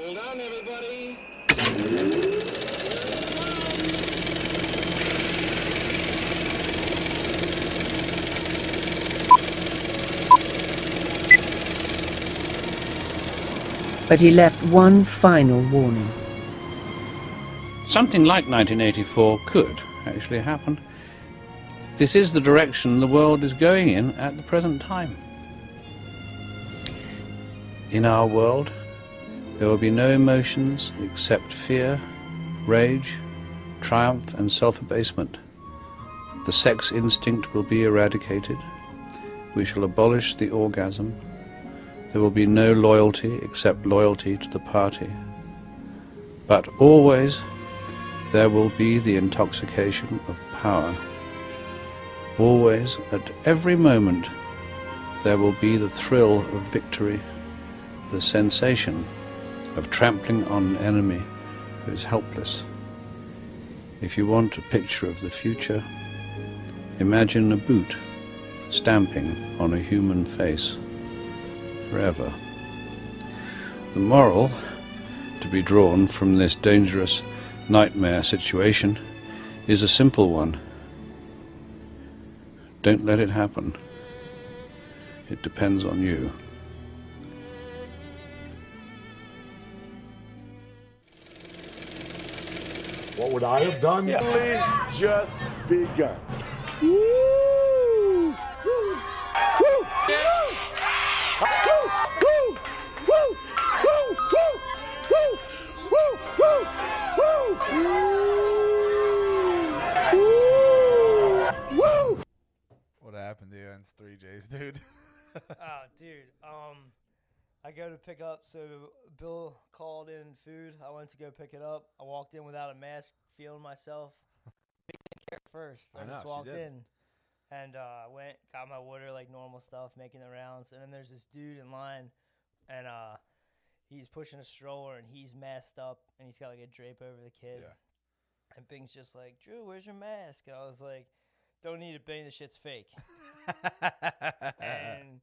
Hold on, everybody. But he left one final warning. Something like 1984 could actually happen. This is the direction the world is going in at the present time. In our world, there will be no emotions except fear, rage, triumph, and self abasement. The sex instinct will be eradicated. We shall abolish the orgasm. There will be no loyalty except loyalty to the party. But always there will be the intoxication of power. Always, at every moment, there will be the thrill of victory, the sensation of trampling on an enemy who is helpless. If you want a picture of the future, imagine a boot stamping on a human face forever. The moral to be drawn from this dangerous nightmare situation is a simple one. Don't let it happen. It depends on you. Would I have done? Only just begun. What happened to you in three J's, dude? oh, dude. Um, I go to pick up. So Bill called in food. I went to go pick it up. I walked in without a mask, feeling myself. Care first. I, I know, just walked in, and uh, I went, got my water, like normal stuff, making the rounds. And then there's this dude in line, and uh, he's pushing a stroller, and he's masked up, and he's got like a drape over the kid. Yeah. And Bing's just like, Drew, where's your mask? And I was like, don't need it, Bing. The shit's fake. and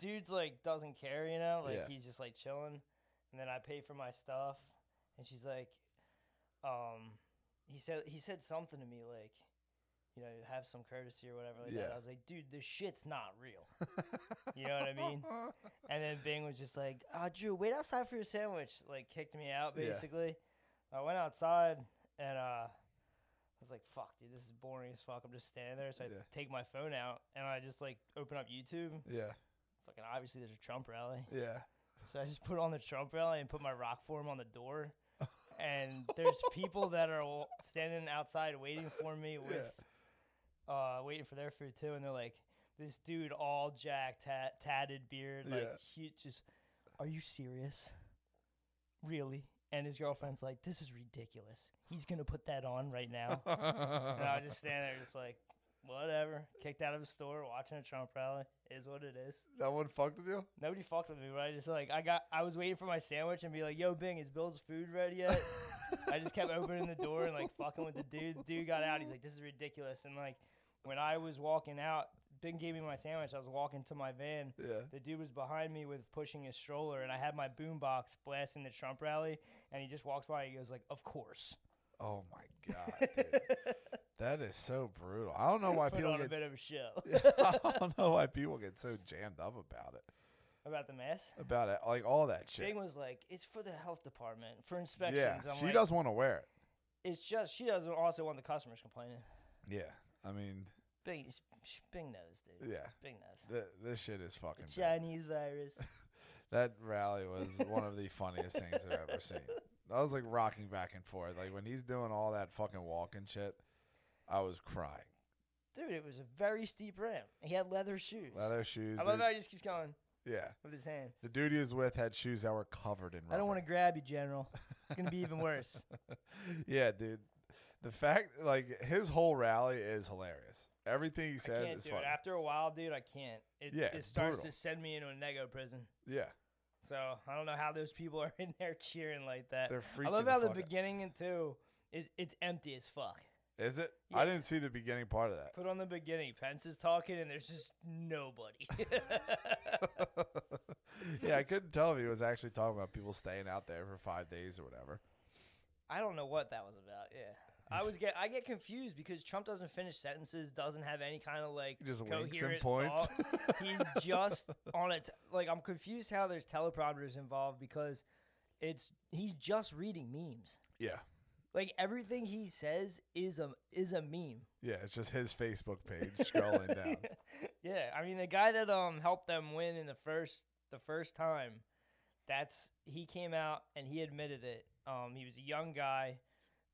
the dude's like doesn't care, you know, like Yeah. he's just like chilling. And then I pay for my stuff, and she's like, um, he said he said something to me like, you know, have some courtesy or whatever like that. Yeah. I was like, dude, this shit's not real. you know what I mean? And then Bing was just like, ah, Drew, wait outside for your sandwich. Like kicked me out Yeah. basically. I went outside and uh. I was like, fuck, dude, this is boring as fuck. I'm just standing there. So I Yeah. take my phone out and I just like open up YouTube. Yeah. Fucking obviously there's a Trump rally. Yeah. So I just put on the Trump rally and put my rock form on the door. and there's people that are standing outside waiting for me with uh waiting for their food too and they're like this dude all jacked tat- tatted beard like Yeah. just are you serious really and his girlfriend's like this is ridiculous he's gonna put that on right now and i was just standing there just like whatever kicked out of the store watching a trump rally is what it is That one fucked with you? Nobody fucked with me, but I just like I got I was waiting for my sandwich and be like, "Yo, Bing, is Bill's food ready yet?" I just kept opening the door and like fucking with the dude. Dude got out. He's like, "This is ridiculous." And like when I was walking out, Bing gave me my sandwich. I was walking to my van. Yeah. The dude was behind me with pushing his stroller, and I had my boombox blasting the Trump rally. And he just walks by. He goes like, "Of course." Oh my god, dude. that is so brutal. I don't know why Put people on a bit of a show I don't know why people get so jammed up about it. about the mess. About it, like all that shit. Bing was like, "It's for the health department for inspections." yeah, I'm she like, does want to wear it. It's just she doesn't also want the customers complaining. Yeah, I mean, Bing, Bing knows, dude. yeah, Bing knows. th- this shit is The fucking. bad. Chinese virus. That rally was one of the funniest things I've ever seen. I was like rocking back and forth. Like when he's doing all that fucking walking shit, I was crying. Dude, it was a very steep ramp. He had leather shoes. Leather shoes. I love dude. how he just keeps going yeah. with his hands. The dude he was with had shoes that were covered in rubber. I don't want to grab you, General. It's gonna be even worse. yeah, dude. The fact, like, his whole rally is hilarious. Everything he I says can't is do funny. it. After a while, dude, I can't. It, Yeah, it starts brutal. to send me into a nego prison. Yeah, So I don't know how those people are in there cheering like that. they're freaking. I love how the out. beginning and too is it's empty as fuck. Is it? Yeah. I didn't see the beginning part of that. Put on the beginning. Pence is talking and there's just nobody. yeah, I couldn't tell if he was actually talking about people staying out there for five days or whatever. I don't know what that was about. Yeah. I was get I get confused because Trump doesn't finish sentences, doesn't have any kind of like He just coherent points. thought. He's just on it. Like I'm confused how there's teleprompters involved because it's he's just reading memes. Yeah. Like everything he says is a is a meme. Yeah, it's just his Facebook page scrolling down. Yeah, I mean the guy that um helped them win in the first the first time, that's he came out and he admitted it. Um, he was a young guy.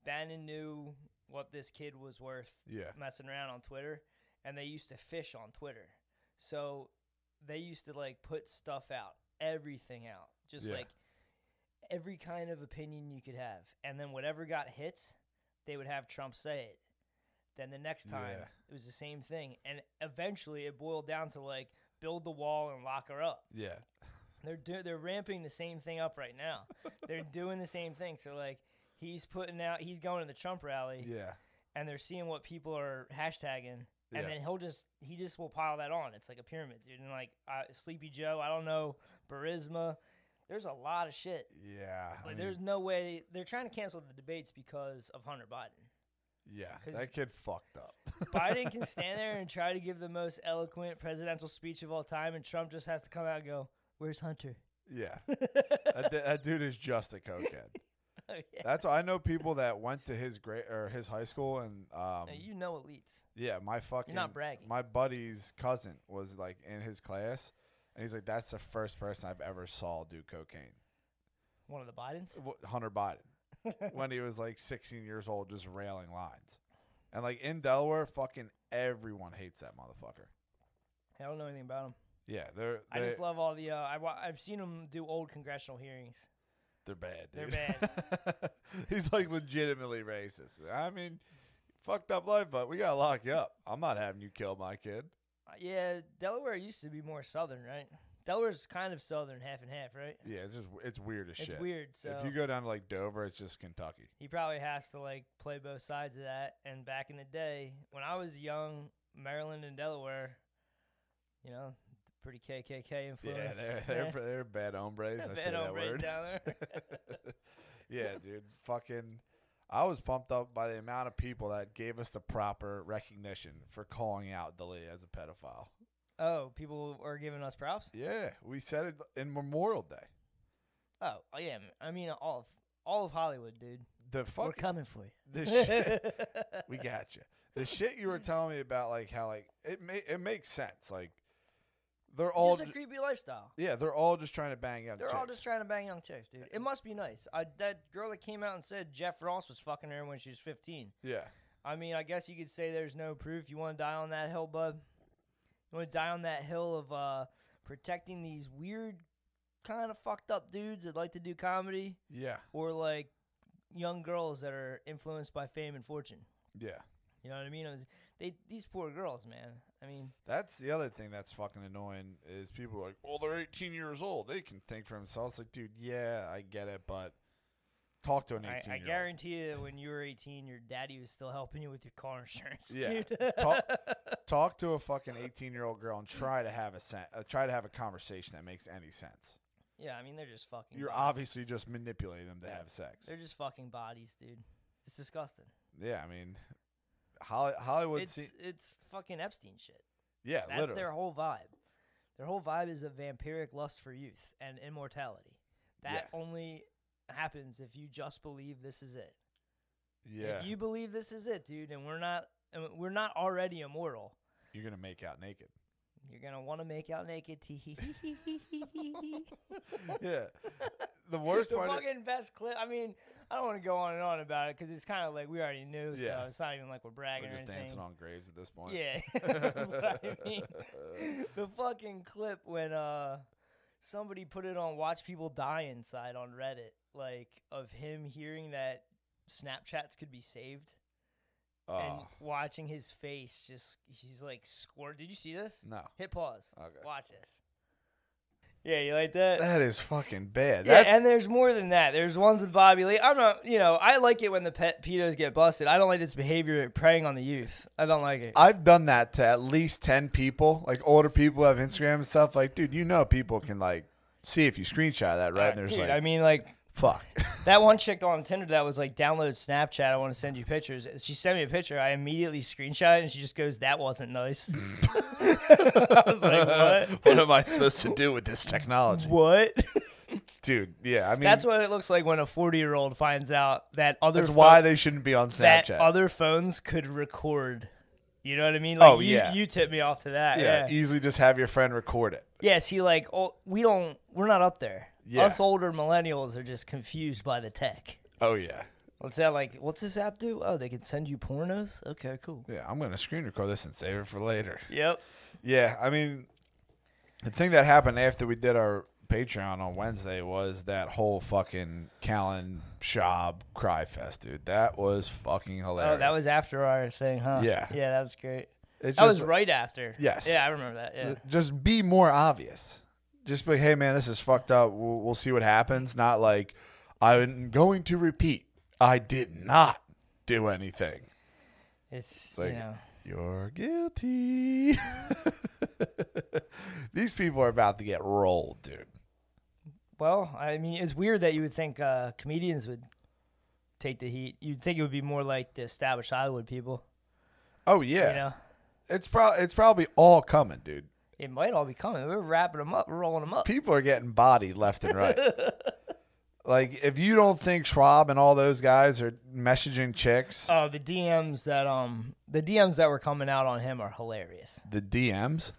Bannon knew what this kid was worth Yeah. messing around on Twitter, and they used to fish on Twitter. So they used to like put stuff out, everything out, just Yeah. like every kind of opinion you could have. And then whatever got hits, they would have Trump say it. Then the next time, Yeah. it was the same thing. And eventually it boiled down to like build the wall and lock her up. Yeah. They're do- they're ramping the same thing up right now. they're doing the same thing. So like he's putting out he's going to the Trump rally Yeah. and they're seeing what people are hashtagging, and Yeah. then he'll just he just will pile that on. It's like a pyramid, dude. And like uh, Sleepy Joe, I don't know, Burisma. There's a lot of shit. Yeah. I mean, there's no way they're trying to cancel the debates because of Hunter Biden. Yeah, That kid fucked up. Biden can stand there and try to give the most eloquent presidential speech of all time, and Trump just has to come out and go, "Where's Hunter?" yeah. that, that dude is just a cokehead. Oh, yeah. That's I know people that went to his grade or his high school and um you know elites. yeah, my fucking not bragging. My buddy's cousin was like in his class and he's like that's the first person I've ever saw do cocaine. One of the Bidens. Hunter Biden. when he was like 16 years old just railing lines. And like in Delaware fucking everyone hates that motherfucker. I don't know anything about him. Yeah, they're I just love all the. Uh, I I've seen him do old congressional hearings. They're bad. They're bad. he's like legitimately racist. I mean, fucked up life, but we gotta lock you up. I'm not having you kill my kid. Uh, yeah, Delaware used to be more southern, right? Delaware's kind of southern, half and half, right? Yeah, it's just it's weird as It's shit. weird. So If you go down to like Dover, it's just Kentucky. he probably has to like play both sides of that. And back in the day, when I was young, Maryland and Delaware, you know, pretty KKK influence. Yeah, they're they're, they're bad hombres. I say that word. down there. yeah, dude. Fucking. I was pumped up by the amount of people that gave us the proper recognition for calling out D'Elia as a pedophile. oh, people are giving us props. Yeah, we said it in Memorial Day. Oh, yeah. I mean, all of all of Hollywood, dude. The fuck, We're coming for you. the shit. we got you. The shit you were telling me about, like how like it it makes sense. Like they're all Just a ju- creepy lifestyle. yeah, they're all just trying to bang out. They're all just trying to bang young chicks, dude. It must be nice. I, that girl that came out and said Jeff Ross was fucking her when she was 15. yeah. I mean, I guess you could say there's no proof. You want to die on that hill, bud? You want to die on that hill of uh, protecting these weird, kind of fucked up dudes that like to do comedy, Yeah. or like young girls that are influenced by fame and fortune. Yeah. You know what I mean? It was- they these poor girls, man. I mean, That's the other thing that's fucking annoying is people are like, well, they're 18 years old. They can think for themselves. Like, dude, yeah, I get it, but talk to an 18 I, I guarantee you, when you were 18, your daddy was still helping you with your car insurance, Yeah. dude. Talk, talk to a fucking 18 year old girl and try to have a sen- uh, try to have a conversation that makes any sense. yeah, I mean, they're just fucking. You're bodies. obviously just manipulating them to have sex. They're just fucking bodies, dude. It's disgusting. Yeah, I mean, Hollywood. It's se- it's fucking Epstein shit. yeah, That's literally. their whole vibe. Their whole vibe is a vampiric lust for youth and immortality. That Yeah. only happens if you just believe this is it. yeah, If you believe this is it, dude, and we're not and we're not already immortal, you're gonna make out naked. you're gonna want to make out naked. yeah. The worst the part. is- fucking best clip. I mean, I don't want to go on and on about it because it's kind of like we already knew, Yeah. so it's not even like we're bragging we're just or anything. dancing on graves at this point. Yeah, but I mean, the fucking clip when uh somebody put it on "Watch People Die Inside" on Reddit, like of him hearing that Snapchats could be saved and Oh, watching his face, just he's like scored. Did you see this? no. Hit pause. Okay. Watch this. Yeah, you like that? That is fucking bad. Yeah, That's, and there's more than that. There's ones with Bobby Lee. I'm not, you know, I like it when the pet pedos get busted. I don't like this behavior preying on the youth. I don't like it. I've done that to at least 10 people, like older people who have Instagram and stuff. Like, dude, you know people can, like, see if you screenshot that, right? and there's Dude, like, I mean, like fuck. that one chick on Tinder that was like, download Snapchat. I want to send you pictures. She sent me a picture. I immediately screenshot it, and she just goes, "That wasn't nice." I was like, "What? what am I supposed to do with this technology, What?" dude? Yeah, I mean, That's what it looks like when a forty-year-old finds out that other that's pho- why they shouldn't be on that Snapchat. other phones could record. You know what I mean? Oh, like Oh, you, yeah. you tipped me off to that. yeah, Yeah. easily just have your friend record it. Yeah, see, like, oh, we don't, we're not up there. Yeah. Us older millennials are just confused by the tech. Oh yeah, What's that like? What's this app do? Oh, they can send you pornos. Okay, cool. yeah. I'm gonna screen record this and save it for later. Yep. Yeah, I mean, the thing that happened after we did our Patreon on Wednesday was that whole fucking Callen Schaub cry fest, dude. That was fucking oh, hilarious. Oh, that was after our thing, huh? Yeah. Yeah, that was great. It's That was just- right after. Yes. Yeah, I remember that. Yeah. Just be more obvious. Just be, hey man, this is fucked up. We'll, we'll see what happens. Not like I'm going to repeat. I did not do anything. It's, like- you know, You're guilty. These people are about to get rolled, dude. well, I mean, it's weird that you would think uh, comedians would take the heat. You'd think it would be more like the established Hollywood people. Oh yeah, You know, it's probably it's probably all coming, dude. It might all be coming. We're wrapping them up. We're rolling them up. People are getting bodied left and right. like if you don't think Schaub and all those guys are messaging chicks, Oh, the DMs that um the DMs that were coming out on him are hilarious. the DMs,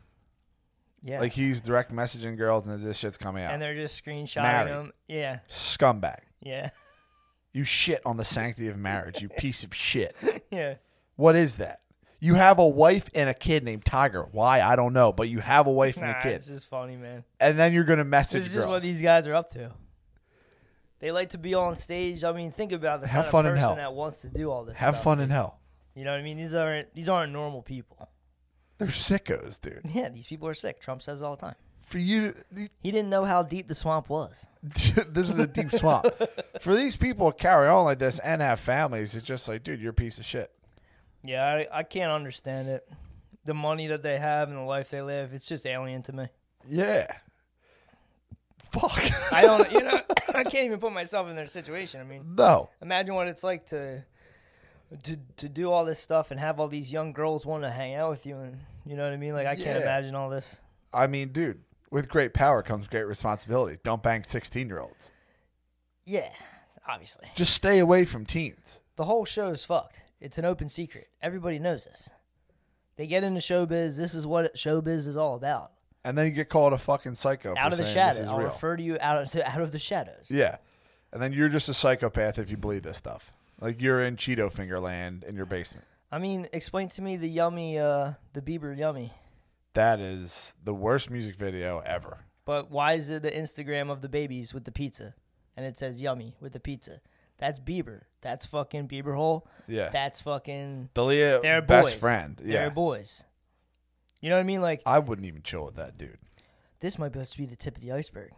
Yeah. like he's direct messaging girls and this shit's coming out. and they're just screenshotting Married. them. Yeah. Scumbag. Yeah. You shit on the sanctity of marriage, you piece of shit. yeah. What is that? You have a wife and a kid named Tiger. Why? I don't know, but you have a wife and Nah, a kid. This is funny, man. And then you're gonna message This is girls. what these guys are up to. They like to be on stage. I mean, think about the Have kind fun of in person hell. that wants to do all this. have stuff. fun in hell. You know what I mean? These aren't these aren't normal people. They're sickos, dude. Yeah, these people are sick. Trump says it all the time. For you, He didn't know how deep the swamp was. this is a deep swamp. For these people to carry on like this and have families, it's just like, dude, you're a piece of shit. Yeah, I, I can't understand it. The money that they have and the life they live, it's just alien to me. Yeah. Fuck. I don't, you know, I can't even put myself in their situation. I mean, no. imagine what it's like to to to do all this stuff and have all these young girls want to hang out with you and you know what I mean? Like I can't imagine all this. I mean, dude, with great power comes great responsibility. Don't bang 16 year olds. Yeah, obviously. Just stay away from teens. The whole show is fucked. It's an open secret. Everybody knows this. They get into showbiz. This is what showbiz is all about. And then you get called a fucking psycho. out for of the shadows. I'll real. refer to you out of, out of the shadows. yeah. And then you're just a psychopath if you believe this stuff. Like you're in Cheeto Fingerland in your basement. I mean, explain to me the yummy, uh, the Bieber yummy. That is the worst music video ever. But why is it the Instagram of the babies with the pizza, and it says yummy with the pizza? That's Bieber. That's fucking Bieber hole. Yeah. That's fucking. D'Elia, They're best boys. friend. They're Yeah. boys. You know what I mean? Like I wouldn't even chill with that dude. this might just be the tip of the iceberg.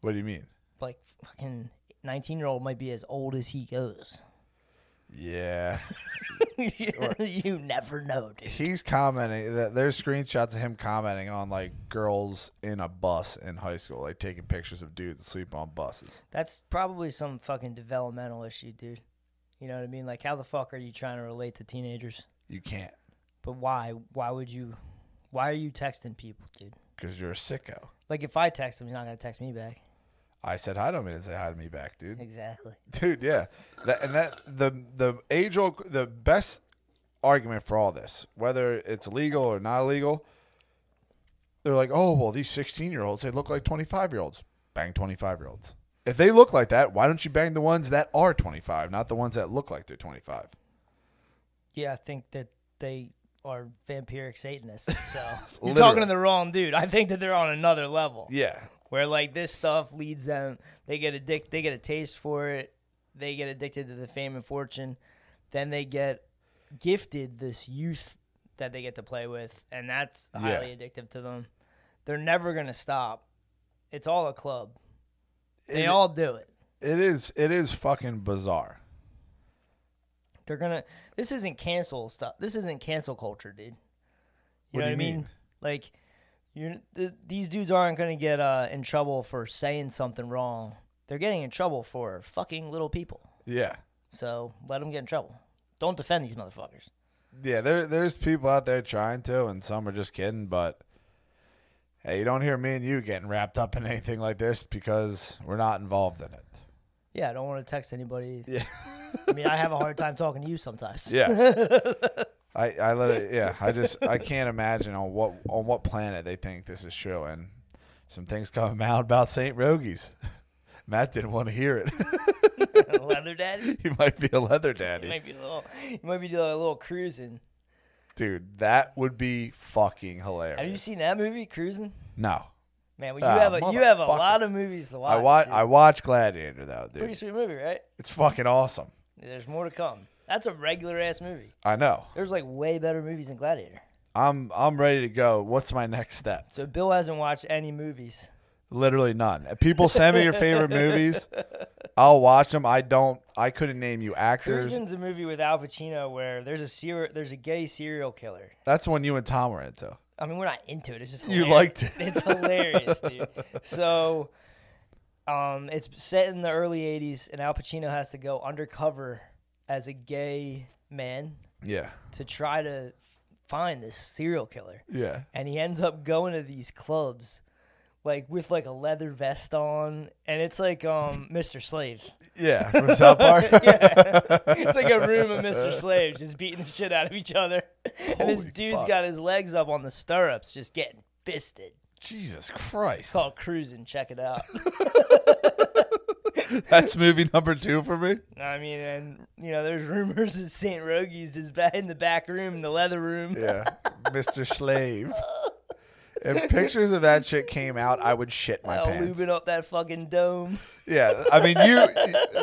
What do you mean? Like fucking nineteen year old might be as old as he goes. Yeah. you never know, dude. He's commenting that there's screenshots of him commenting on like girls in a bus in high school, like taking pictures of dudes asleep on buses. That's probably some fucking developmental issue, dude. You know what I mean? Like, how the fuck are you trying to relate to teenagers? You can't But why? Why would you? Why are you texting people, dude? because you're a sicko. Like, if I text him, he's not gonna text me back. I said hi to him and say hi to me back, dude. Exactly. Dude, yeah. That and that the the age old the best argument for all this, whether it's legal or not illegal, they're like, oh well, these sixteen year olds they look like twenty five year olds. Bang twenty five year olds. If they look like that, why don't you bang the ones that are twenty five, not the ones that look like they're twenty five? Yeah, I think that they are vampiric Satanists. So you're talking to the wrong dude. I think that they're on another level. Yeah. Where like this stuff leads them they get addict they get a taste for it they get addicted to the fame and fortune then they get gifted this youth that they get to play with and that's Yeah. highly addictive to them they're never going to stop it's all a club they It- all do it It is it is fucking bizarre. they're going to this isn't cancel stuff this isn't cancel culture dude you What know do what i you mean mean? like You th- these dudes aren't gonna get uh, in trouble for saying something wrong. They're getting in trouble for fucking little people. Yeah. So let them get in trouble. Don't defend these motherfuckers. Yeah, there there's people out there trying to, and some are just kidding. But hey, you don't hear me and you getting wrapped up in anything like this because we're not involved in it. Yeah, I don't want to text anybody. Yeah. I mean, I have a hard time talking to you sometimes. Yeah. I, I let it yeah, I just I can't imagine on what on what planet they think this is true and some things coming out about St. Rogies. Matt didn't want to hear it. Leather daddy. he might be a leather You daddy. might be a little. You might be doing a little cruising. Dude, that would be fucking hilarious. Have you seen that movie, Cruising? no. Man, well, you Ah, have a you have a motherfucker. lot of movies to watch. I watch dude. I watch Gladiator though, dude. Pretty sweet movie, right? It's fucking awesome. There's more to come. That's a regular ass movie. I know. There's like way better movies than Gladiator. I'm I'm ready to go. What's my next step? So Bill hasn't watched any movies. Literally none. People send me your favorite movies. I'll watch them. I don't. I couldn't name you actors. Cruising's a movie with Al Pacino where there's a serial there's a gay serial killer. That's the one you and Tom were into. I mean, we're not into it. It's just You liked it. It's hilarious, dude. So, um, it's set in the early '80s, and Al Pacino has to go undercover as a gay man Yeah. to try to find this serial killer. Yeah. And he ends up going to these clubs, like with like a leather vest on, and it's like um Mr. Slave. Yeah. From South Park. yeah. It's like a room of Mr. Slaves just beating the shit out of each other. and this Holy dude's fuck. got his legs up on the stirrups, just getting fisted. Jesus It's Christ. called Cruising. Check it out. That's movie number two for me. I mean, and, you know, there's rumors that St. Rogies is back in the back room, in the leather room. Yeah. Mr. Slave. If pictures of that shit came out, I would shit my Hell, pants. lubing up that fucking dome. Yeah, I mean, you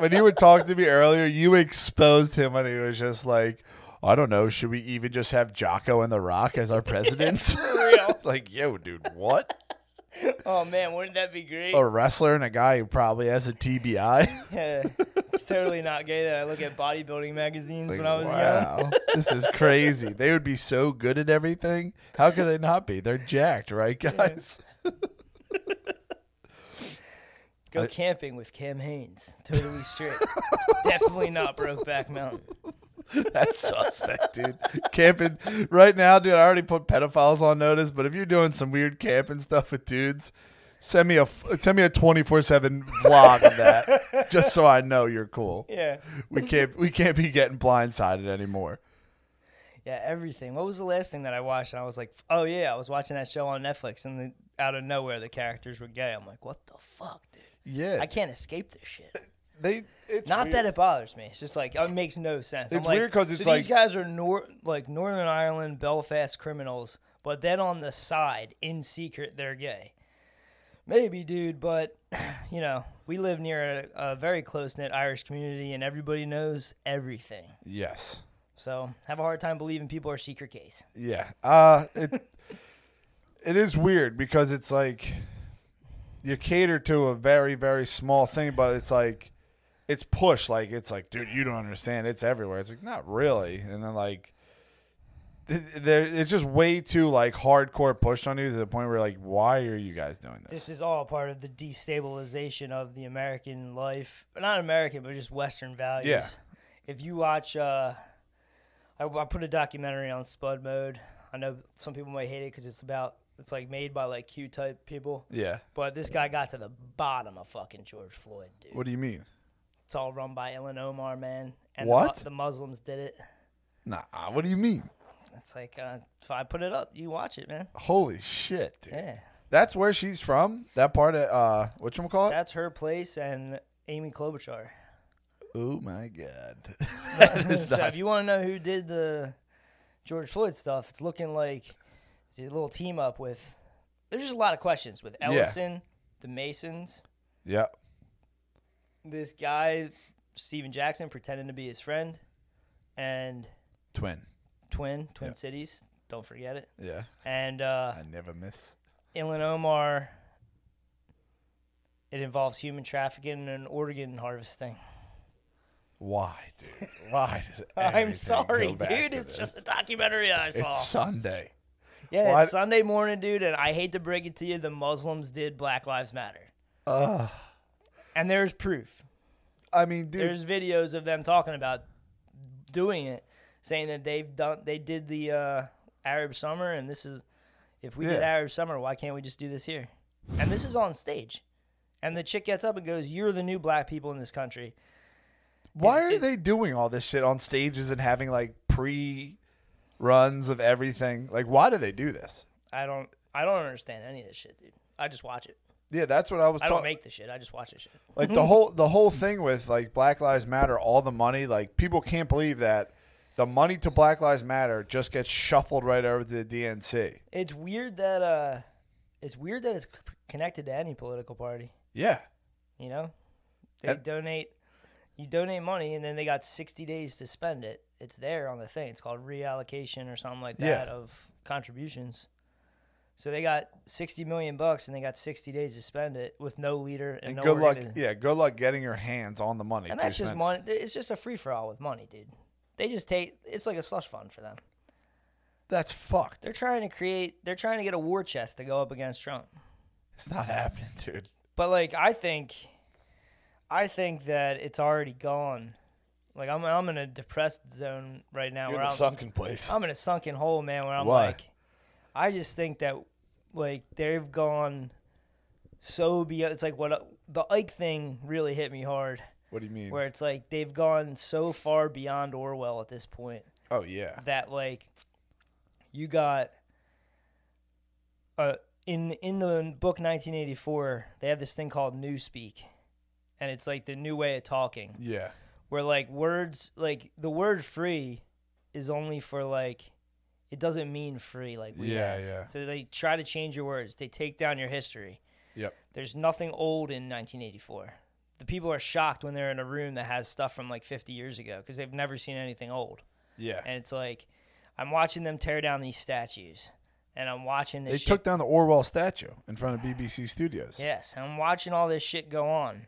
when you were talking to me earlier, you exposed him, and he was just like, "I don't know, should we even just have Jocko and The Rock as our presidents?" For real. like, yo, dude, what? Oh, man, wouldn't that be great? A wrestler and a guy who probably has a TBI. Yeah. It's totally not gay that I look at bodybuilding magazines Like, when I was young. wow, this is crazy. They would be so good at everything. How could they not be? They're jacked, right, guys? Go camping with Cam Hanes. Totally straight. Definitely not Brokeback Mountain. That's suspect, dude. Camping right now, dude. I already put pedophiles on notice, but if you're doing some weird camping stuff with dudes, send me a send me a 24 seven vlog of that, just so I know you're cool. Yeah. We can't we can't be getting blindsided anymore. Yeah, everything. What was the last thing that I watched? And I was like, oh, yeah, I was watching that show on Netflix, and then out of nowhere, the characters were gay. I'm like, what the fuck, dude? Yeah, I can't escape this shit. They. It's Not weird. that it bothers me. It's just like it makes no sense. I'm It's like, weird 'cause it's so these guys are nor- like Northern Ireland, Belfast criminals, but then on the side, in secret, they're gay. Maybe, dude, but you know, we live near a, a very close knit Irish community, and everybody knows everything. Yes. So have a hard time believing people are secret gays. Yeah. Uh it it is weird because it's like you cater to a very very small thing, but it's like it's pushed like it's like dude, you don't understand. It's everywhere. It's like not really. And then like there it's just way too like hardcore pushed on you to the point where like why are you guys doing this? This is all part of the destabilization of the American life, not American, but just Western values. Yeah. If you watch, uh, I, I put a documentary on Spud Mode. I know some people might hate it because it's about it's like made by like Q type people, yeah. but this guy got to the bottom of fucking George Floyd, dude. What do you mean? It's all run by Ilhan Omar, man. And What? The, the Muslims did it. Nah, what do you mean? It's like uh, if I put it up, you watch it, man. Holy shit, dude. Yeah, That's where she's from? That part of uh whatchamacallit? that's her place and Amy Klobuchar. Oh my god. that is so not if you want to know who did the George Floyd stuff, it's looking like it's a little team up with. There's just a lot of questions with Ellison, the Masons, Yep. This guy Steven Jackson pretending to be his friend, and Twin. Twin Twin Yep. Cities. Don't forget it. Yeah. And uh, I never miss. Ilhan Omar. It involves human trafficking and organ harvesting. Why, dude? Why does I'm sorry, dude. It's just a documentary I saw. It's Sunday. Yeah, it's Sunday morning, dude, and I hate to break it to you, the Muslims did Black Lives Matter. Uh, And there's proof. I mean, dude, There's videos of them talking about doing it, saying that they've done they did the uh, Arab Summer and this is if we did Arab Summer, why can't we just do this here? And this is on stage. And the chick gets up and goes, "You're the new black people in this country." why it's- are it- they doing all this shit on stages and having like pre runs of everything? Like, why do they do this? I don't I don't understand any of this shit, dude. I just watch it. Yeah, that's what I was I don't talking. make the shit. I just watch this shit. Like the whole the whole thing with like Black Lives Matter, all the money, like people can't believe that the money to Black Lives Matter just gets shuffled right over to the DNC. It's weird that uh it's weird that it's c- connected to any political party. Yeah. You know, they And- donate. You donate money, and then they got sixty days to spend it. It's there on the thing. It's called reallocation or something like Yeah. that of contributions. So they got sixty million bucks, and they got sixty days to spend it with no leader and, And no good luck organi- yeah, good luck getting your hands on the money. And that's just money. It's just a free for all with money, dude. They just take. It's like a slush fund for them. That's fucked. They're trying to create. They're trying to get a war chest to go up against Trump. It's not happening, dude. But like I think I think that it's already gone. Like I'm I'm in a depressed zone right now You're where in I'm sunken place. I'm in a sunken hole, man, where I'm Why? like I just think that like they've gone so beyond it's like what the Ike thing really hit me hard What do you mean? where it's like they've gone so far beyond Orwell at this point oh yeah. that like you got uh in in the book 1984 they have this thing called newspeak and it's like the new way of talking Yeah. where like words like the word free is only for like it doesn't mean free like we Yeah, have. yeah. so they try to change your words they take down your history Yep. there's nothing old in 1984 the people are shocked when they're in a room that has stuff from like 50 years ago because they've never seen anything old Yeah. and it's like I'm watching them tear down these statues, and I'm watching this. They shit, took down the Orwell statue in front of BBC studios. Yes, and I'm watching all this shit go on,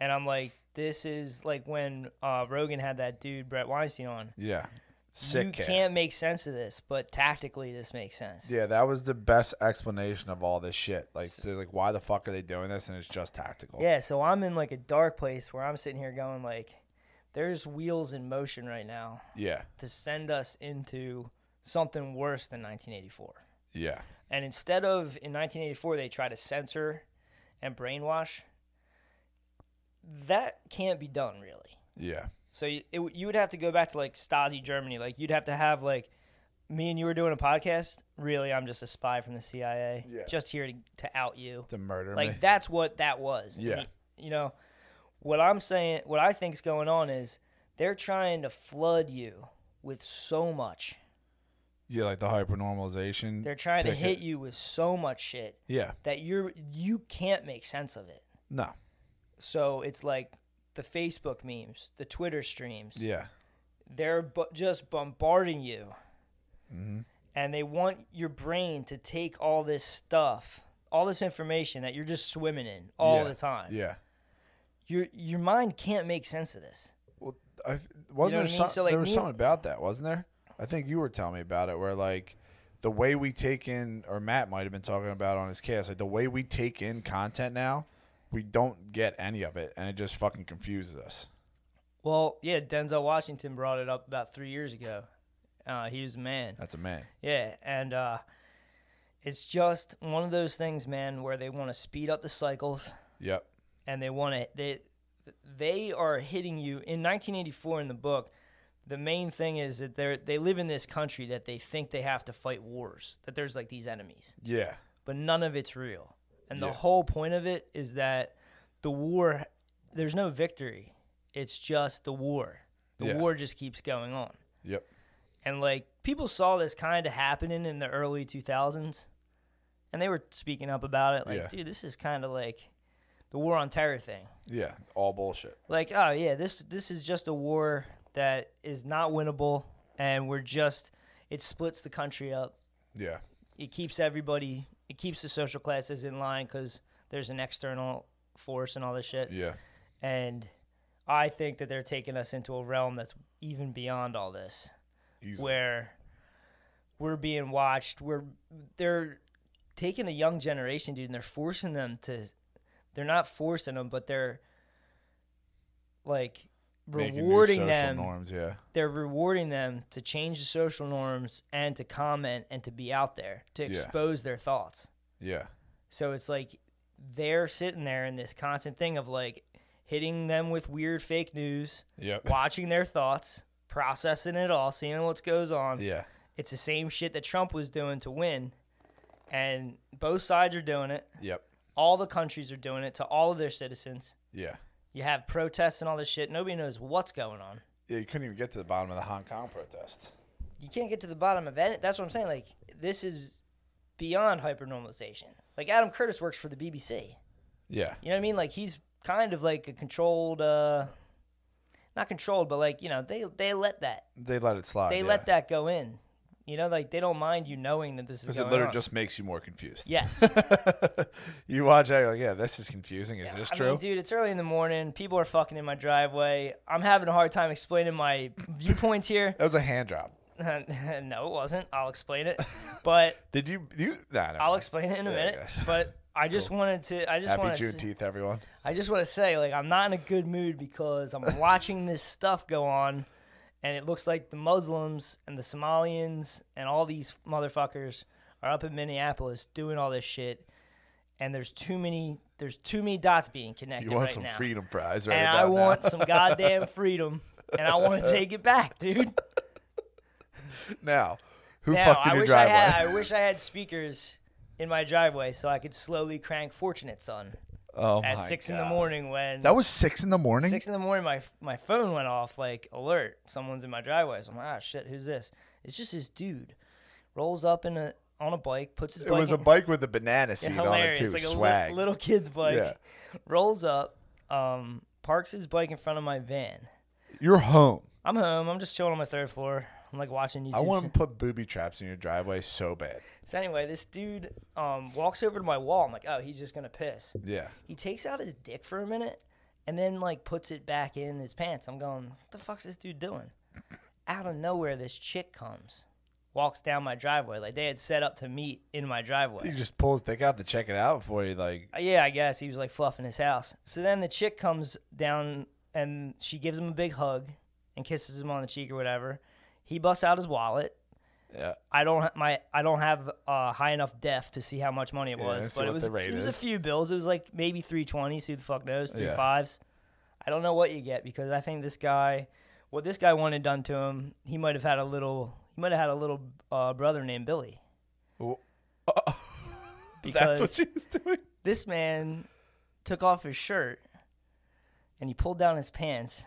and I'm like, this is like when uh, Rogan had that dude Bret Weinstein on. Yeah. Sick you cast. can't make sense of this, but tactically this makes sense. Yeah, that was the best explanation of all this shit. Like, they're like, why the fuck are they doing this? And it's just tactical. Yeah, so I'm in like a dark place where I'm sitting here going like, there's wheels in motion right now Yeah. to send us into something worse than 1984. Yeah. And instead of in 1984 they try to censor and brainwash, that can't be done really. Yeah. So you, it, you would have to go back to like Stasi Germany. Like you'd have to have like me and you were doing a podcast. Really, I'm just a spy from the CIA, Yeah. just here to, to out you. To murder Like me. that's what that was. Yeah. y- You know, what I'm saying, what I think's going on is they're trying to flood you with so much. Yeah, like the hypernormalization. They're trying to hit you with so much shit Yeah. that you're you can't make sense of it. No. So it's like the Facebook memes, the Twitter streams. Yeah. They're bu- just bombarding you. Mm-hmm. And they want your brain to take all this stuff, all this information that you're just swimming in all Yeah. the time. Yeah. Your your mind can't make sense of this. Well, I, wasn't what I there some, So, like, there was me- something about that, wasn't there? I think you were telling me about it, where like the way we take in, or Matt might have been talking about on his cast, like the way we take in content now, we don't get any of it, and it just fucking confuses us. Well, yeah, Denzel Washington brought it up about three years ago. Uh, he was a man. That's a man. Yeah, and uh, it's just one of those things, man, where they want to speed up the cycles Yep. and they want to they they are hitting you in 1984 in the book. The main thing is that they they live in this country that they think they have to fight wars, that there's like these enemies, Yeah. but none of it's real. And the whole point of it is that the war there's no victory. It's just the war. The Yeah. war just keeps going on. Yep. And like people saw this kind of happening in the early 2000s and they were speaking up about it like, Yeah. dude, this is kind of like the war on terror thing. Yeah. All bullshit. Like, oh yeah, this this is just a war that is not winnable and we're just it splits the country up. Yeah. It keeps everybody it keeps the social classes in line cuz there's an external force and all this shit. Yeah. And I think that they're taking us into a realm that's even beyond all this Easily. where we're being watched. We're they're taking a young generation, dude, and they're forcing them to. They're not forcing them, but they're like rewarding them. norms. Yeah. They're rewarding them to change the social norms and to comment and to be out there to Yeah. expose their thoughts. Yeah. So it's like they're sitting there in this constant thing of like hitting them with weird fake news, Yep. watching their thoughts, processing it all, seeing what goes on. Yeah. It's the same shit that Trump was doing to win. And both sides are doing it. Yep. All the countries are doing it to all of their citizens. Yeah. You have protests and all this shit. Nobody knows what's going on. Yeah. You couldn't even get to the bottom of the Hong Kong protests. You can't get to the bottom of it. That's what I'm saying. Like, this is beyond hypernormalization. Like, Adam Curtis works for the BBC. Yeah. You know what I mean? Like he's kind of like a controlled, uh not controlled, but like you know they they let that They let it slide. they yeah. let that go in. You know, like they don't mind you knowing that this is Because it literally on. just makes you more confused. yes. you watch you're like, yeah, this is confusing. Is this I true? mean, dude, it's early in the morning. People are fucking in my driveway. I'm having a hard time explaining my viewpoints here. that was a hand drop. no, it wasn't. I'll explain it, but Did you? You? Nah, I'll explain it in a Yeah, minute. But I just wanted to. I just Happy. Juneteenth, everyone. I just want to say, like, I'm not in a good mood because I'm watching this stuff go on, and it looks like the Muslims and the Somalians and all these motherfuckers are up in Minneapolis doing all this shit, and there's too many. There's too many dots being connected You want right some now, freedom prize right and I now. want some goddamn freedom, and I want to take it back, dude. now, who now, fucked in I your wish I driveway? had. I wish I had speakers in my driveway so I could slowly crank "Fortunate Son" oh at my six in the morning when That was six in the morning. Six in the morning, my my phone went off like alert. Someone's in my driveway. So I'm like, ah, shit, who's this? It's just this dude. Rolls up in a on a bike, puts his It bike. was a bike with a banana Yeah, seat on it hilarious, too. like a li- Swag. little kid's bike. Yeah. Rolls up, um, parks his bike in front of my van. You're home. I'm home. I'm just chilling on my third floor. I'm like watching YouTube. I want to put booby traps in your driveway so bad. So anyway, this dude um walks over to my wall. I'm like, oh, he's just gonna piss. Yeah. He takes out his dick for a minute and then like puts it back in his pants. I'm going, what the fuck's this dude doing? Out of nowhere, this chick comes, walks down my driveway. Like they had set up to meet in my driveway. He just pulls dick out to check it out before you like. Uh, yeah, I guess he was like fluffing his house. So then the chick comes down and she gives him a big hug and kisses him on the cheek or whatever. He busts out his wallet. Yeah. I don't ha- my I don't have uh, high enough def to see how much money it Yeah, was, see but it what was the rate it was a is. few bills. It was like maybe three twenties. Who the fuck knows? Three Yeah. fives. I don't know what you get because I think this guy, what this guy wanted done to him, he might have had a little. He might have had a little uh, brother named Billy. Because That's what she was doing. this man took off his shirt and he pulled down his pants,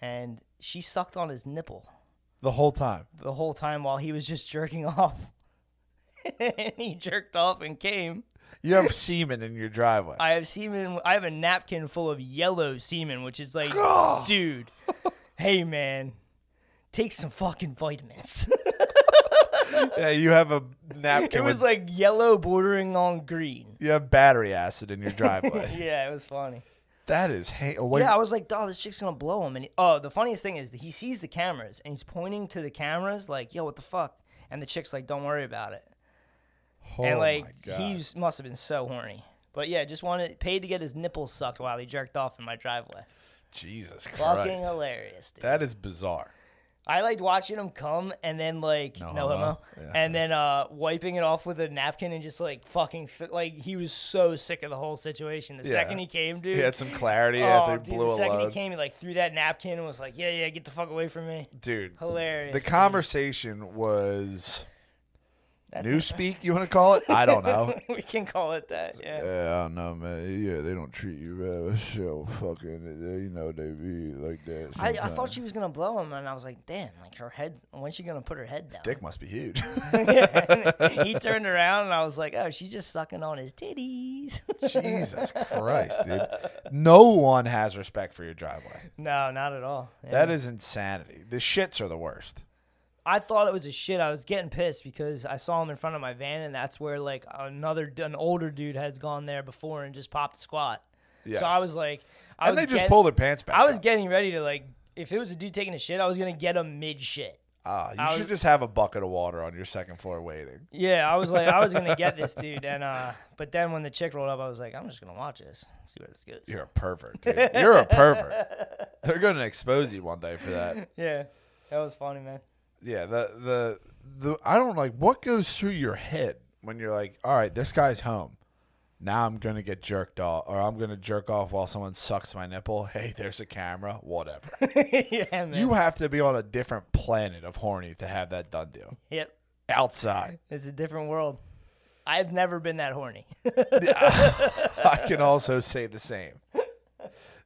and she sucked on his nipple. The whole time. the whole time while he was just jerking off. and he jerked off and came. You have semen in your driveway. I have semen. I have a napkin full of yellow semen, which is like, dude, hey man, take some fucking vitamins. yeah, you have a napkin. it was with, like yellow bordering on green. you have battery acid in your driveway. Yeah, it was funny. That is ha- oh, Yeah, I was like, dog, this chick's gonna blow him. And he, oh, the funniest thing is that he sees the cameras and he's pointing to the cameras like, yo, what the fuck? And the chick's like, don't worry about it. oh and like he was- must have been so horny. But yeah, just wanted paid to get his nipples sucked while he jerked off in my driveway. Jesus Christ! Fucking hilarious, dude. That is bizarre. I liked watching him come and then like No no, homo? homo, Yeah, and then uh wiping it off with a napkin and just like fucking fi- like he was so sick of the whole situation. The Yeah. second he came, dude. He had some clarity oh, after he dude, blew the a second load. he came, he like threw that napkin and was like, "Yeah, yeah, get the fuck away from me." Dude, Hilarious. the dude. conversation was That's- newspeak. You want to call it? I don't know. we can call it that. Yeah. Yeah, I don't know, man. Yeah, they don't treat you well. So fucking, they- you know, they be like that. I, I thought she was gonna blow him, and I was like, "Damn! Like her head. When's she gonna put her head down?" dick must be huge. he turned around and I was like, "Oh, she's just sucking on his titties." Jesus Christ, dude. No one has respect for your driveway. no, not at all. Yeah. That is insanity. The shits are the worst. I thought it was a shit. I was getting pissed because I saw him in front of my van, and that's where like another an older dude has gone there before and just popped a squat. Yes. So I was like, I and was they just get- pull their pants back. I was up. getting ready to like, if it was a dude taking a shit, I was gonna get him mid shit. Ah, you I should was- just have a bucket of water on your second floor waiting. Yeah, I was like, I was gonna get this dude, and uh, but then when the chick rolled up, I was like, I'm just gonna watch this, see where this goes. You're a pervert. Dude. You're a pervert. They're gonna expose you one day for that. Yeah, that was funny, man. Yeah, the the the I don't like what goes through your head when you're like, all right, this guy's home. Now I'm gonna get jerked off, or I'm gonna jerk off while someone sucks my nipple. Hey, there's a camera. Whatever. yeah, man. you have to be on a different planet of horny to have that done to you. yep, Outside, it's a different world. I've never been that horny. I can also say the same.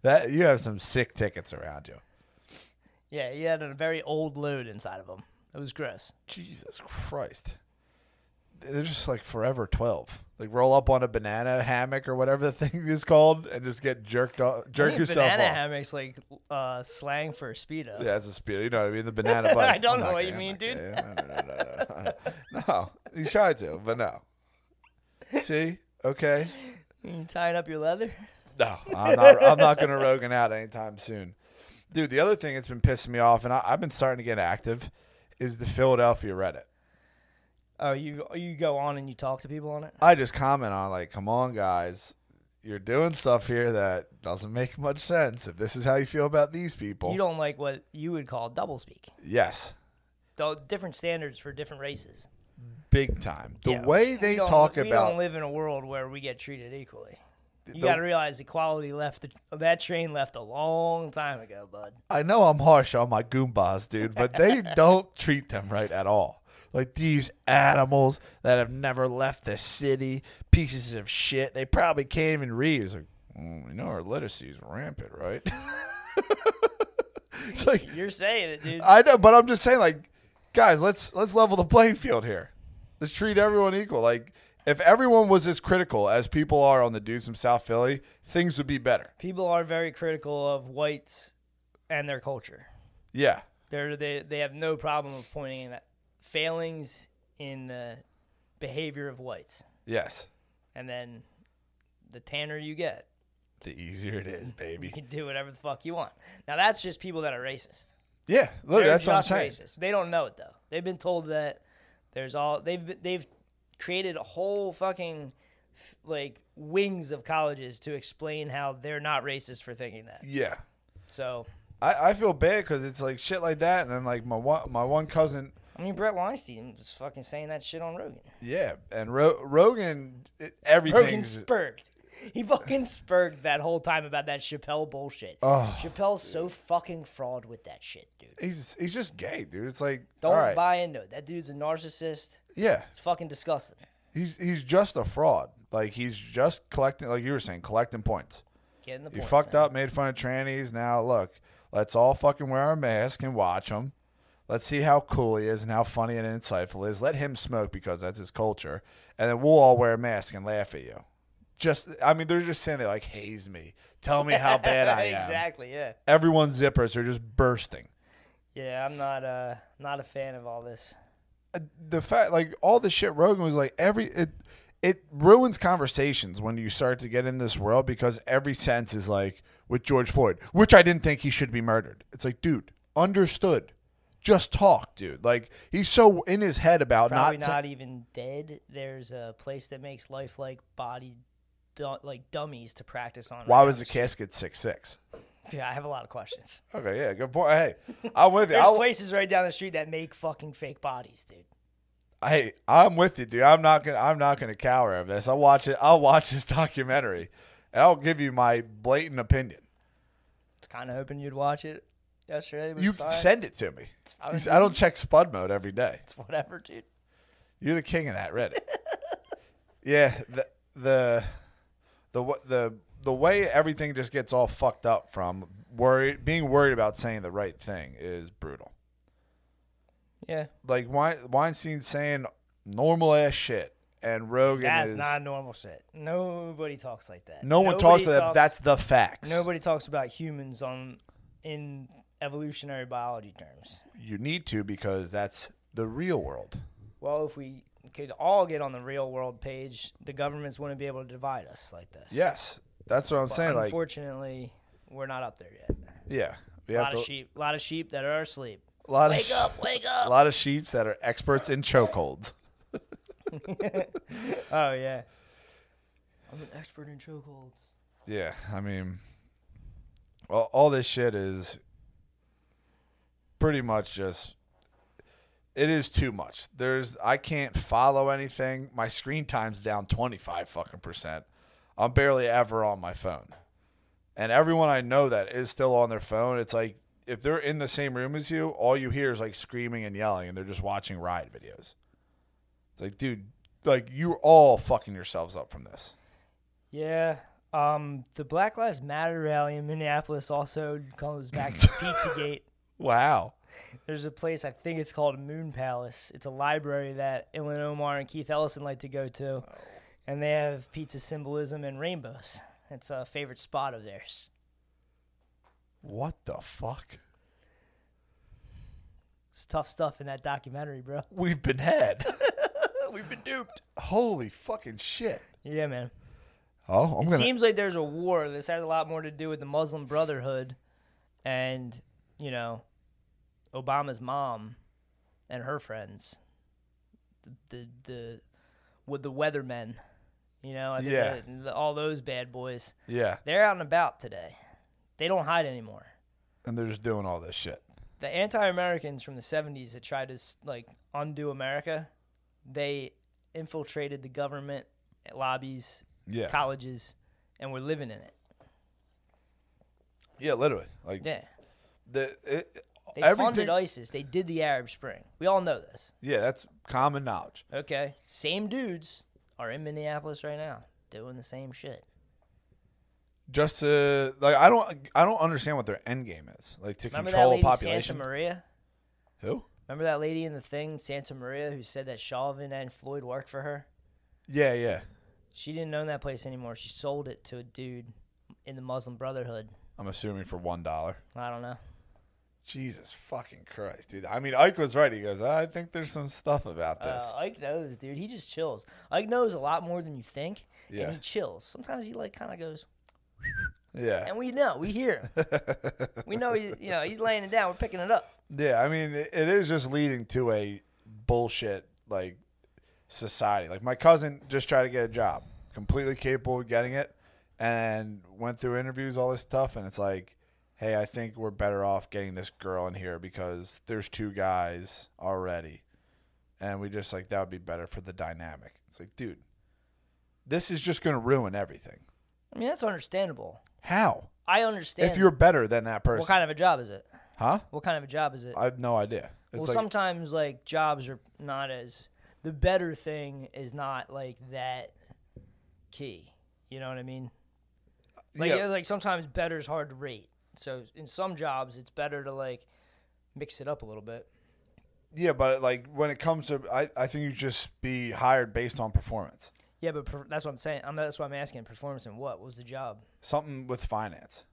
That you have some sick tickets around you. Yeah, he had a very old load inside of him. It was gross. Jesus Christ. They're just like forever 12. Like roll up on a banana hammock or whatever the thing is called and just get jerked off, jerk yourself banana off. hammock's like uh, slang for a speedo. Yeah, it's a speed. You know what I mean? The banana bike. I don't I'm know what you mean, dude. No, no, no, no, no. no. You tried to, but no. See? Okay. You tying up your leather? No, I'm not. I'm not going to Rogan out anytime soon, dude. The other thing that's been pissing me off, and I, I've been starting to get active, is the Philadelphia Reddit. Oh, you you go on and you talk to people on it? I just comment on like, come on, guys, you're doing stuff here that doesn't make much sense. If this is how you feel about these people, You don't like what you would call doublespeak. yes, The different standards for different races. big time. The Yeah, way they talk we about don't live in a world where we get treated equally. You got to realize equality left. The, that train left a long time ago, bud. I know I'm harsh on my Goombas, dude, but they don't treat them right at all. Like these animals that have never left the city, pieces of shit. They probably can't even read. It's like, mm, you know, our literacy is rampant, right? it's like You're saying it, dude. I know, but I'm just saying, like, guys, let's let's level the playing field here. Let's treat everyone equal. Like, if everyone was as critical as people are on the dudes from South Philly, things would be better. People are very critical of whites and their culture. Yeah, They're, they they have no problem of pointing at failings in the behavior of whites, yes. and then the tanner you get, The easier it is, baby. you can do whatever the fuck you want. Now that's just people that are racist. Yeah, look, They're that's what I'm saying. racist. They don't know it though. They've been told that there's all they've been- they've created a whole fucking like wings of colleges to explain how they're not racist for thinking that. Yeah, So I, I feel bad because it's like shit like that, and then like my one my one cousin, I mean, Bret Weinstein was fucking saying that shit on Rogan. yeah, and Ro- Rogan, it, Rogan spurred. He fucking spurred that whole time about that Chappelle bullshit. Oh, Chappelle's so fucking fraud with that shit, dude. he's he's just gay, dude. It's like Don't all right, buy into it. That dude's a narcissist. yeah, It's fucking disgusting. he's he's just a fraud. Like he's just collecting, like you were saying, collecting points. Getting the You points, fucked man. up, made fun of trannies. Now look, let's all fucking wear our mask and watch him. Let's see how cool he is and how funny and insightful he is. Let him smoke because that's his culture, and then we'll all wear a mask and laugh at you. Just, I mean, they're just saying they like haze me, tell me how bad I am. exactly, yeah. Everyone's zippers are just bursting. Yeah, I'm not uh not a fan of all this. Uh, The fact, like all the shit Rogan was like, every it it ruins conversations when you start to get in this world because every sense is like with George Floyd, which I didn't think he should be murdered. It's like, dude, understood. Just talk, dude. Like he's so in his head about Probably not. not, even dead. There's a place that makes life like body like dummies to practice on. why was the casket six six? Yeah, I have a lot of questions. Okay, yeah, good point. Hey, I'm with you. There's I'll, places right down the street that make fucking fake bodies, dude. hey, I'm with you, dude. I'm not gonna. I'm not gonna cower of this. I'll watch it. I'll watch this documentary, and I'll give you my blatant opinion. It's kind of hoping you'd watch it yesterday. You send it to me. You don't check Spud mode every day. It's whatever, dude. You're the king of that Reddit. yeah, the the the wa- the the way everything just gets all fucked up from worry being worried about saying the right thing is brutal. Yeah, Like Wein, Weinstein saying normal ass shit, and Rogan that's is not normal shit. Nobody talks like that. no one Nobody talks to that. talks- That's the facts. nobody talks about humans on in evolutionary biology terms. You need to because that's the real world. Well, if we could all get on the real world page, the governments wouldn't be able to divide us like this. Yes, that's what I'm But saying. Like, unfortunately, we're not up there yet. yeah, we A lot of to- sheep, a lot of sheep that are asleep. A lot Wake of sh- up, wake up. a lot of sheeps that are experts in chokeholds. Oh yeah. I'm an expert in chokeholds. Yeah, I mean, well, all this shit is pretty much just. It is too much. There's I can't follow anything. My screen time's down twenty five fucking percent. I'm barely ever on my phone, and everyone I know that is still on their phone. It's like if they're in the same room as you, all you hear is like screaming and yelling, and they're just watching ride videos. It's like, dude, like you're all fucking yourselves up from this. Yeah. Um, the Black Lives Matter rally in Minneapolis also comes back to Pizzagate. Wow. There's a place I think it's called Moon Palace. It's a library that Ilhan Omar and Keith Ellison like to go to, and they have pizza symbolism and rainbows. It's a favorite spot of theirs. What the fuck? It's tough stuff in that documentary, bro. We've been had. We've been duped. Holy fucking shit. Yeah, man. Oh, I'm It gonna. seems like there's a war. This has a lot more to do with the Muslim Brotherhood and, you know, Obama's mom and her friends. The the, the with the weathermen, you know, I think Yeah. that- all those bad boys. yeah, They're out and about today. They don't hide anymore. and they're just doing all this shit. The anti-Americans from the 70s that tried to like undo America, they infiltrated the government lobbies, Yeah, colleges, and we're living in it. yeah, literally. Like Yeah. the it, They everything. funded ISIS. They did the Arab Spring. We all know this. yeah, that's common knowledge. Okay. Same dudes are in Minneapolis right now doing the same shit. Just to like, I don't, I don't understand what their end game is. Like to Remember control that a lady population. Santa Maria? Who? Remember that lady in the thing, Santamaria, who said that Chauvin and Floyd worked for her? Yeah, yeah. She didn't own that place anymore. She sold it to a dude in the Muslim Brotherhood. I'm assuming for one dollar. I don't know. Jesus fucking Christ, dude. I mean, Ike was right. He goes, I think there's some stuff about this. Uh, Ike knows, dude. He just chills. Ike knows a lot more than you think, Yeah. and he chills. Sometimes he like kind of goes, yeah. and we know, we hear him. we know he's, you know, he's laying it down. We're picking it up. Yeah, I mean, it, it is just leading to a bullshit like society. Like my cousin just tried to get a job, completely capable of getting it, and went through interviews, all this stuff, and it's like, hey, I think we're better off getting this girl in here because there's two guys already, and we just like that would be better for the dynamic. It's like, dude, this is just gonna ruin everything. I mean, that's understandable. How? I understand. If you're better than that person, what kind of a job is it? huh? What kind of a job is it? I have no idea. It's well, like, sometimes like jobs are not as the better thing is not like that key. You know what I mean? Like yeah, like sometimes better is hard to rate. So in some jobs, it's better to like mix it up a little bit. Yeah, but like when it comes to, I, I think you just be hired based on performance. Yeah, but per, that's what I'm saying. I'm, that's what I'm asking. Performance and what? What was the job? Something with finance.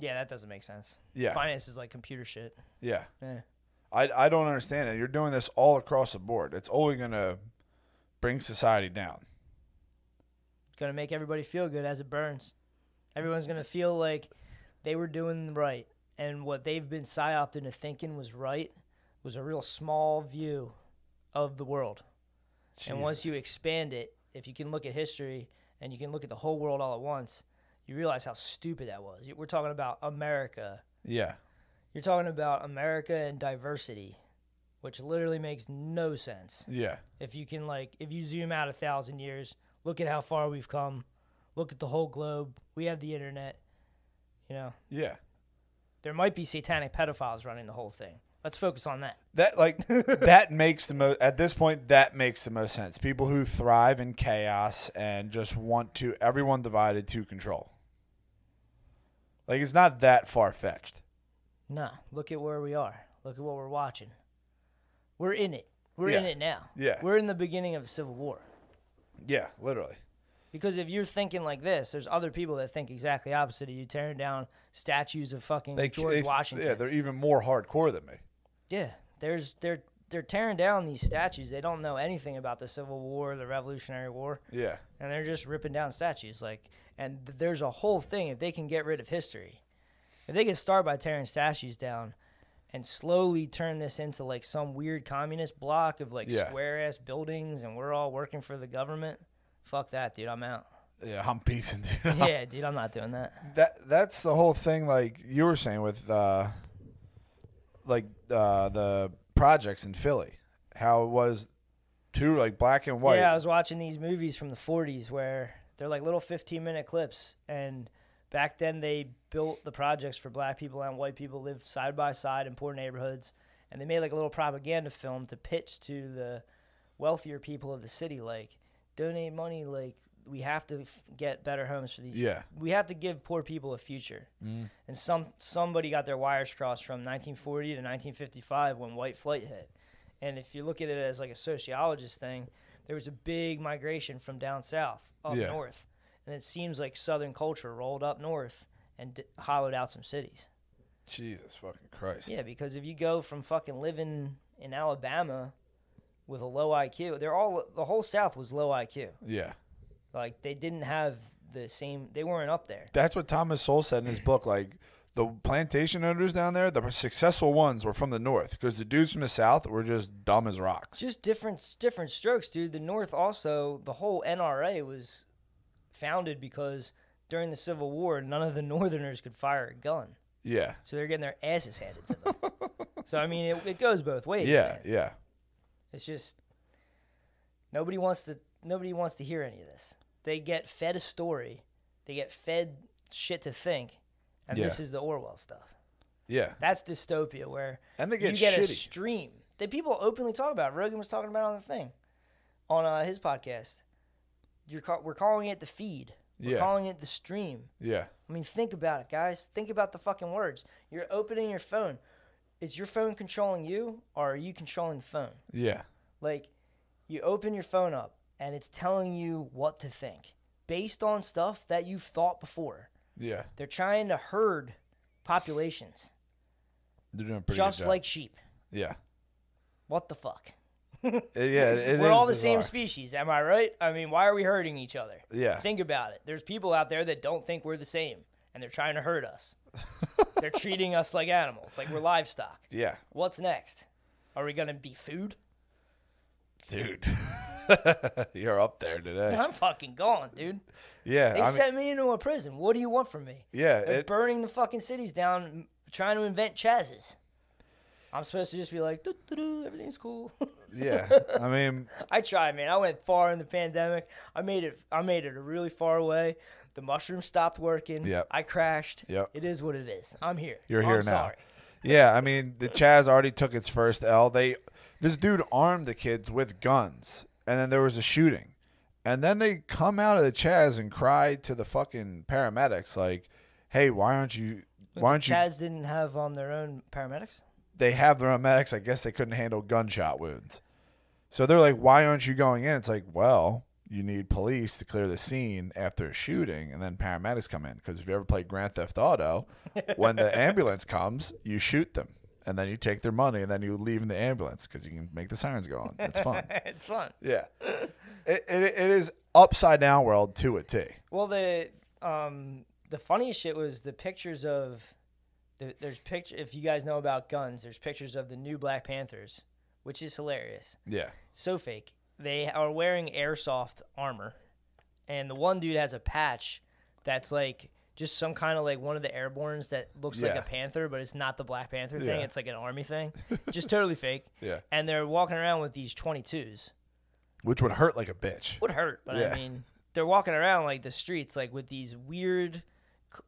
Yeah, that doesn't make sense. Yeah, Finance is like computer shit. yeah. Yeah. I, I don't understand it. You're doing this all across the board. It's only gonna bring society down. It's gonna make everybody feel good as it burns. Everyone's gonna feel like they were doing right, and what they've been psyoped into thinking was right was a real small view of the world. And once you expand it, if you can look at history and you can look at the whole world all at once, you realize how stupid that was. We're talking about America. yeah, You're talking about America and diversity, which literally makes no sense yeah, if you can like if you zoom out a thousand years look at how far we've come look at the whole globe we have the internet you know yeah. there might be satanic pedophiles running the whole thing let's focus on that That like that makes the most at this point. That makes the most sense. People who thrive in chaos and just want to everyone divided to control. Like it's not that far fetched. no look at where we are look at what we're watching we're in it we're in it now Yeah. we're in the beginning of a civil war Yeah, literally. Because if you're thinking like this there's other people that think exactly opposite of you tearing down statues of fucking george they- washington Yeah, they're even more hardcore than me. Yeah, there's they're they're tearing down these statues. They don't know anything about the Civil War, the Revolutionary War, Yeah, and they're just ripping down statues. Like, and th- there's a whole thing if they can get rid of history, if they can start by tearing statues down, and slowly turn this into like some weird communist block of like Yeah. square ass buildings and we're all working for the government. Fuck that, dude. I'm out. Yeah, I'm piecing, dude. yeah, dude, I'm not doing that. that that's the whole thing like you were saying with uh like uh the projects in Philly how it was two like black and white Yeah, I was watching these movies from the 40s where they're like little 15 minute clips. And back then they built the projects for black people and white people live side by side in poor neighborhoods. And they made like a little propaganda film to pitch to the wealthier people of the city like, donate money, like, we have to f- get better homes for these. Yeah. We have to give poor people a future. Mm. And some somebody got their wires crossed from 1940 to 1955 when white flight hit. And if you look at it as like a sociologist thing, there was a big migration from down south up Yeah. north, and it seems like Southern culture rolled up north and d- hollowed out some cities. Jesus fucking Christ Yeah, because if you go from fucking living in Alabama with a low IQ, they're all the whole South was low IQ. yeah Like they didn't have the same. They weren't up there. that's what Thomas Sowell said in his book like the plantation owners down there the successful ones were from the north because the dudes from the south were just dumb as rocks just different different strokes, dude. The North also the whole NRA was founded because during the Civil War, none of the Northerners could fire a gun, yeah so they're getting their asses handed to them. so I mean, it, it goes both ways. yeah man. yeah It's just nobody wants to nobody wants to hear any of this. They get fed a story, they get fed shit to think, and Yeah. this is the Orwell stuff. yeah That's dystopia where And they get you get a stream that people openly talk about. Rogan was talking about on the thing, on uh, his podcast. You're ca- we're calling it the feed. We're Yeah. calling it the stream. yeah I mean, think about it, guys. Think about the fucking words. You're opening your phone. Is your phone controlling you, or are you controlling the phone? yeah Like, you open your phone up, and it's telling you what to think based on stuff that you've thought before. yeah They're trying to herd populations, they're doing pretty just like sheep. yeah What the fuck? Uh, yeah it We're all the same species, am I right? I mean, why are we hurting each other? Yeah. Think about it. There's people out there that don't think we're the same, and they're trying to hurt us. They're treating us like animals, like we're livestock. yeah What's next? Are we gonna be food? dude you're up there today I'm fucking gone, dude. yeah They I mean, sent me into a prison. What do you want from me? yeah They're it, burning the fucking cities down, m- trying to invent Chazes. I'm supposed to just be like, "Doo-doo-doo, everything's cool. yeah i mean I tried, man. I went far in the pandemic. I made it. I made it a really far away. The mushroom stopped working. Yep. I crashed. Yep. It is what it is. I'm here. You're I'm here now. Sorry. Yeah, I mean, the Chaz already took its first L. They, this dude armed the kids with guns, and then there was a shooting, and then they come out of the Chaz and cry to the fucking paramedics like, "Hey, why aren't you? Why aren't you?" Chaz didn't have on their own paramedics. They have their own medics. I guess they couldn't handle gunshot wounds, so they're like, "Why aren't you going in?" It's like, well. You need police to clear the scene after a shooting, and then paramedics come in. Because if you ever played Grand Theft Auto, when the ambulance comes, you shoot them, and then you take their money, and then you leave in the ambulance because you can make the sirens go on. It's fun. it's fun. yeah, it, it, it is upside down world to a T. Well, the um the funniest shit was the pictures of the, there's picture if you guys know about guns. There's pictures of the new Black Panthers, which is hilarious. Yeah, so fake. They are wearing airsoft armor, and the one dude has a patch that's like just some kind of like one of the airborns that looks like a panther, but it's not the Black Panther thing. Yeah. It's like an army thing, just totally fake. Yeah. And they're walking around with these 22s. which would hurt like a bitch. Would hurt, but Yeah. I mean, they're walking around like the streets, like with these weird,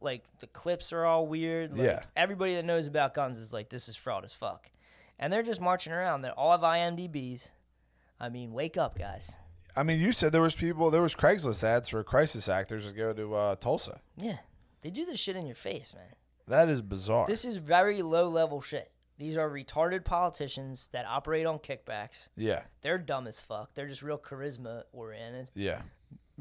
like the clips are all weird. Like, Yeah. Everybody that knows about guns is like, this is fraud as fuck. And they're just marching around. They all have IMDb's. I mean, wake up, guys. I mean, you said there was people, there was Craigslist ads for crisis actors to go to uh, Tulsa. Yeah, they do this shit in your face, man. That is bizarre. This is very low level shit. These are retarded politicians that operate on kickbacks. yeah, They're dumb as fuck. They're just real charisma oriented. yeah.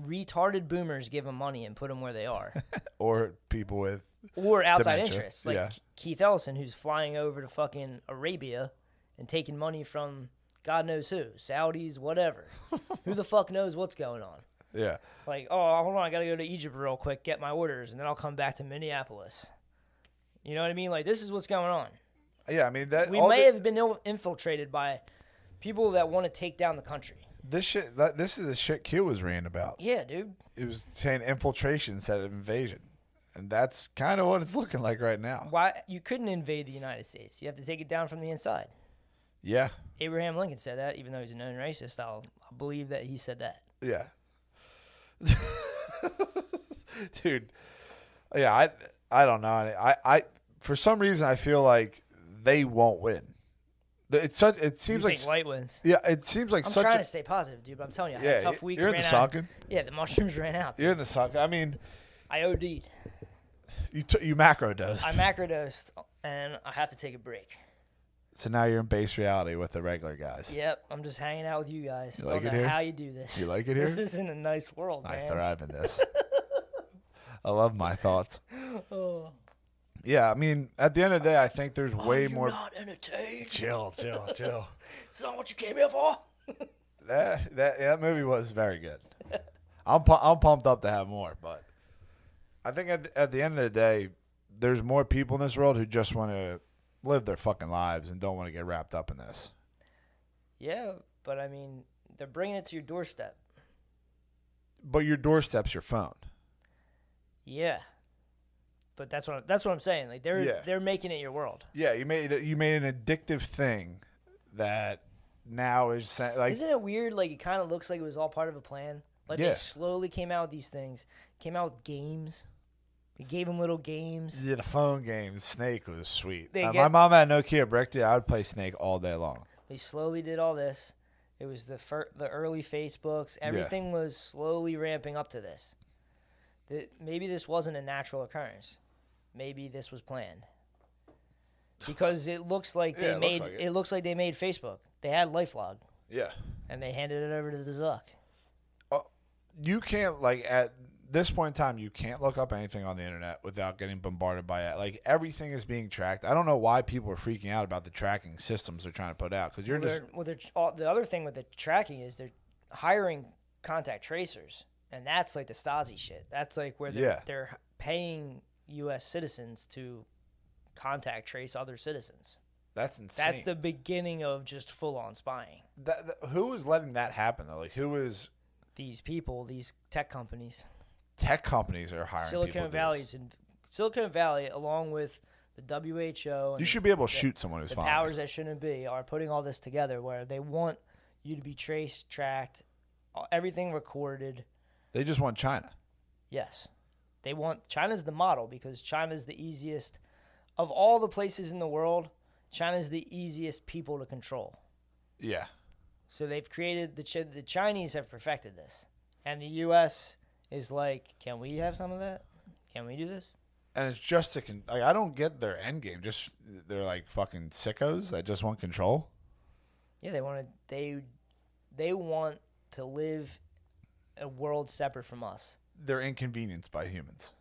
Retarded boomers give them money and put them where they are, Or people with or outside Dementia, interests, like yeah. Keith Ellison, who's flying over to fucking Arabia and taking money from God knows who, Saudis, whatever. who the fuck knows what's going on? yeah, Like, oh, hold on, I gotta go to Egypt real quick, get my orders, and then I'll come back to Minneapolis. You know what I mean? Like, this is what's going on. Yeah, I mean that. We may the- have been il- infiltrated by people that want to take down the country. this shit. That, this is the shit Q was reading about. Yeah, dude. It was saying infiltration instead of invasion, and that's kind of what it's looking like right now. Why you couldn't invade the United States? You have to take it down from the inside. Yeah, Abraham Lincoln said that, even though he's a known racist. I'll, I'll believe that he said that. yeah, dude. Yeah, I I don't know. I I for some reason I feel like they won't win. It's such. It You seems like think white wins? yeah. It seems like I'm such. trying a, to stay positive, dude. But I'm telling you, I Yeah, had a tough week. you're in the sunken. Yeah, the mushrooms ran out. You're in the suck. I mean, I OD'd. you t- you macro dosed. I macrodosed, and I have to take a break. So now you're in base reality with the regular guys. Yep, I'm just hanging out with you guys. You Don't like it know here? how you do this. You like it here? This here? isn't a nice world, I man. thrive in this. I love my thoughts. Oh. Yeah, I mean, at the end of the day, I think there's way You're more. not entertained. Chill, chill, chill. It's not what you came here for. That that yeah, that movie was very good. I'm pu- I'm pumped up to have more, but I think at the, at the end of the day, there's more people in this world who just want to live their fucking lives and don't want to get wrapped up in this. Yeah, but I mean, they're bringing it to your doorstep. But your doorstep's your phone. Yeah, but that's what that's what I'm saying. Like they're Yeah. they're making it your world. Yeah, you made it- you made an addictive thing that now is sa- like Isn't it weird? Like it kind of looks like it was all part of a plan. Like Yeah. they slowly came out with these things, came out with games. They gave them little games. yeah, the phone game Snake was sweet. They Uh, my get- mom had Nokia. Dude, I would play Snake all day long. They slowly did all this. It was the fir- the early Facebooks. Everything was slowly ramping up to this. That maybe this wasn't a natural occurrence. Maybe this was planned. Because it looks like Yeah, they it looks made like it. it. looks like they made Facebook. They had LifeLog Yeah. and they handed it over to the Zuck. you can't like at this point in time you can't look up anything on the internet without getting bombarded by it like everything is being tracked i don't know why people are freaking out about the tracking systems they're trying to put out because you're Well, just well, they're, all, the other thing with the tracking is they're hiring contact tracers, and that's like the Stasi shit. That's like where they're, Yeah. they're paying U.S. citizens to contact trace other citizens. that's insane That's the beginning of just full on spying. that, that- who is letting that happen though like who is These people, these tech companies, tech companies are hiring Silicon. Valley's in Silicon Valley, along with the WHO, and you should be able to shoot someone who's the fine powers that shouldn't be are putting all this together where they want you to be traced, tracked, everything recorded. they just want china Yes. They want China's the model because China's the easiest of all the places in the world. China's the easiest people to control. yeah So they've created the the Chinese have perfected this, and the U.S. is like, can we have some of that? Can we do this? and it's just to con- like i don't get their end game just they're like fucking sickos that just want control Yeah, they want to. They they want to live a world separate from us. they're inconvenienced by humans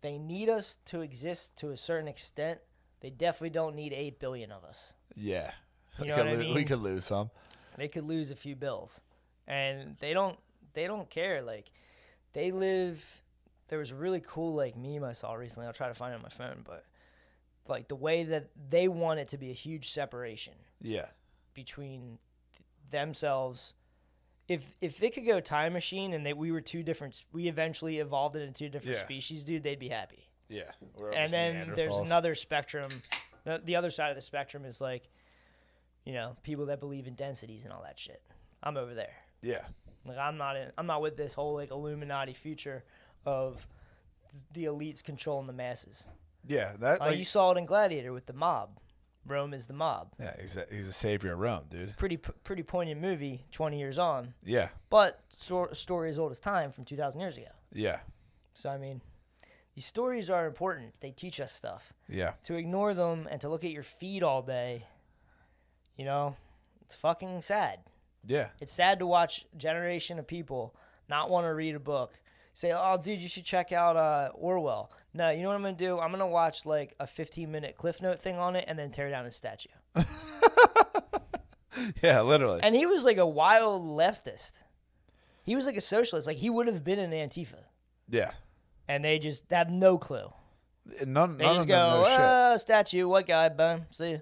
They need us to exist to a certain extent. They definitely don't need eight billion of us. yeah You we, know could what I lo- we could lose some They could lose a few bills, and they don't. They don't care. Like they live. There was a really cool like meme I saw recently. I'll try to find it on my phone, but like the way that they want it to be a huge separation yeah between th- themselves. If if they could go time machine and they we were two different, we eventually evolved into two different Yeah. species, dude, they'd be happy. Yeah. And then there's another spectrum. The, the other side of the spectrum is like, you know, people that believe in densities and all that shit. I'm over there. Yeah. Like I'm not in. I'm not with this whole like Illuminati future of the elites controlling the masses. Yeah. That Uh, like, you saw it in Gladiator with the mob. Rome is the mob. yeah, he's a, he's a savior of Rome, dude. Pretty pretty poignant movie. Twenty years on, Yeah. but sto- story as old as time from two thousand years ago. Yeah. So I mean, these stories are important. They teach us stuff. Yeah. To ignore them and to look at your feed all day, you know, it's fucking sad. Yeah. It's sad to watch a generation of people not want to read a book. Say, oh, dude, you should check out uh, Orwell. No, you know what I'm gonna do? I'm gonna watch like a 15 minute Cliff Note thing on it and then tear down his statue. Yeah, literally. And he was like a wild leftist. He was like a socialist. Like he would have been an Antifa, yeah. and they just have no clue. None, They none just of them go, know shit. uh, statue, what guy, boom, see. ya."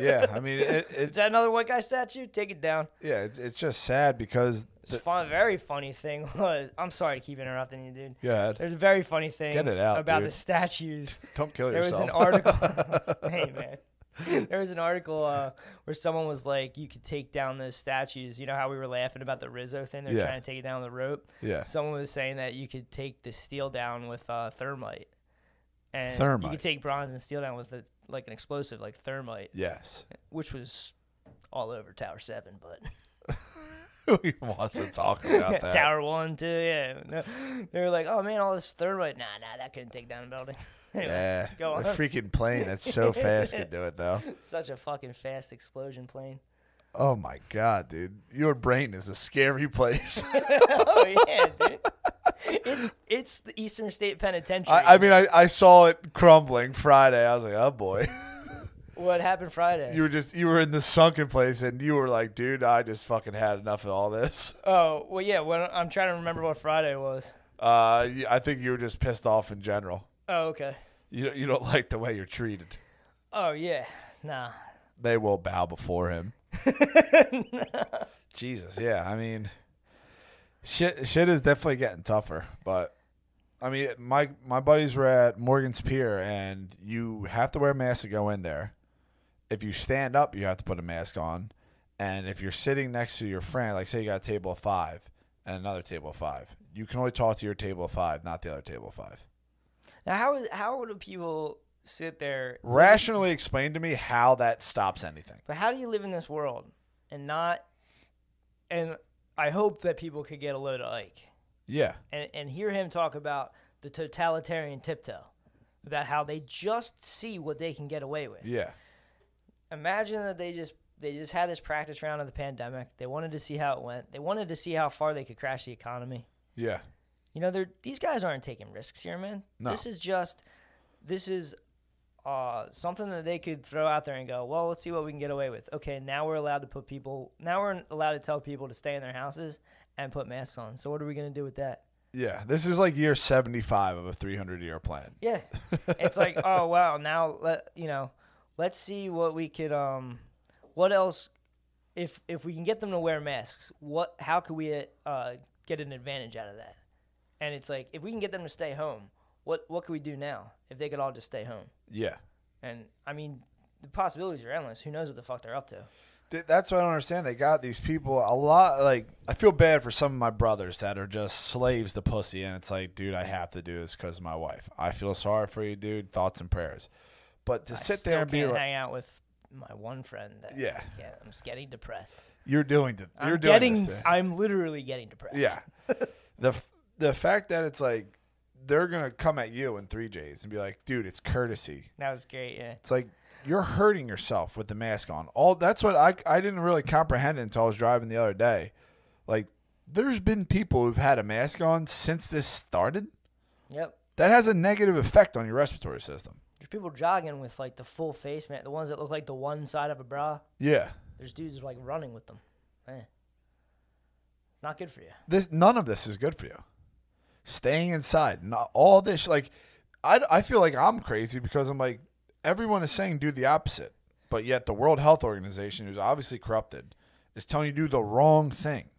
Yeah, I mean, it, Is that another white guy statue? Take it down. yeah, it, it's just sad because It's the, fun. Very funny thing was. I'm sorry to keep interrupting you, dude. Yeah. There's a very funny thing Get it out, about dude. the statues. Don't kill There was an article. hey man, there was an article uh, where someone was like, "You could take down those statues." You know how we were laughing about the Rizzo thing? They're Yeah. trying to take it down with the rope. yeah, Someone was saying that you could take the steel down with uh, thermite, and you Thermite. could take bronze and steel down with a, like an explosive like thermite, yes. which was all over Tower Seven, but Who wants to talk about that? Tower One too. Yeah, no, they were like, "Oh man, all this thermite." Nah, nah, that couldn't take down a building. Anyway, Yeah, Go on. freaking plane that's so fast could do it though. Such a fucking fast explosion plane. Oh my god, dude, your brain is a scary place. oh yeah, dude. It's it's the Eastern State Penitentiary. I, I mean, I, I saw it crumbling Friday. I was like, oh boy. what happened Friday? You were just you were in the sunken place, and you were like, dude, I just fucking had enough of all this. oh well, yeah. When I'm trying to remember what Friday was. Uh, I think you were just pissed off in general. Oh okay. You you don't like the way you're treated. Oh yeah. Nah. They will bow before him. Jesus, yeah. I mean, shit shit is definitely getting tougher. But I mean, my my buddies were at Morgan's Pier, and you have to wear a mask to go in there. If you stand up, you have to put a mask on. And if you're sitting next to your friend, like say you got a table of five and another table of five, you can only talk to your table of five, not the other table of five. Now how is how do people sit there? Rationally explain to me how that stops anything. But how do you live in this world and not? And I hope that people could get a load of Ike. Yeah. and, and hear him talk about the totalitarian tiptoe, about how they just see what they can get away with. Yeah. Imagine that they just they just had this practice round of the pandemic. They wanted to see how it went. They wanted to see how far they could crash the economy. Yeah. You know, they're these guys aren't taking risks here, man. No. This is just this is uh, something that they could throw out there and go, well, let's see what we can get away with. Okay, now we're allowed to put people. Now we're allowed to tell people to stay in their houses and put masks on. So what are we going to do with that? Yeah. This is like year 75 of a 300 year plan. Yeah. it's like, oh wow, now let you know, let's see what we could um what else if if we can get them to wear masks, what how could we uh get an advantage out of that? And it's like if we can get them to stay home, what what could we do now if they could all just stay home? Yeah. And I mean, the possibilities are endless. Who knows what the fuck they're up to? That's what I don't understand. They got these people a lot. Like I feel bad for some of my brothers that are just slaves to pussy, and it's like, dude, I have to do this because my wife. I feel sorry for you, dude. Thoughts and prayers. But to I sit there and be like, hang out with my one friend. That, Yeah. yeah, I'm just getting depressed. you're doing, you're I'm doing getting. I'm literally getting depressed. Yeah. the f- the fact that it's like they're gonna come at you in three J's and be like, dude, it's courtesy. that was great. Yeah. It's like you're hurting yourself with the mask on. All that's what I I didn't really comprehend until I was driving the other day. Like there's been people who've had a mask on since this started. Yep. That has a negative effect on your respiratory system. There's people jogging with like the full face man, the ones that look like the one side of a bra. Yeah. There's dudes like running with them. Eh. Not good for you. This none of this is good for you. Staying inside, not all this like I, I feel like I'm crazy because I'm like everyone is saying do the opposite, but yet the World Health Organization, who's obviously corrupted, is telling you do the wrong thing.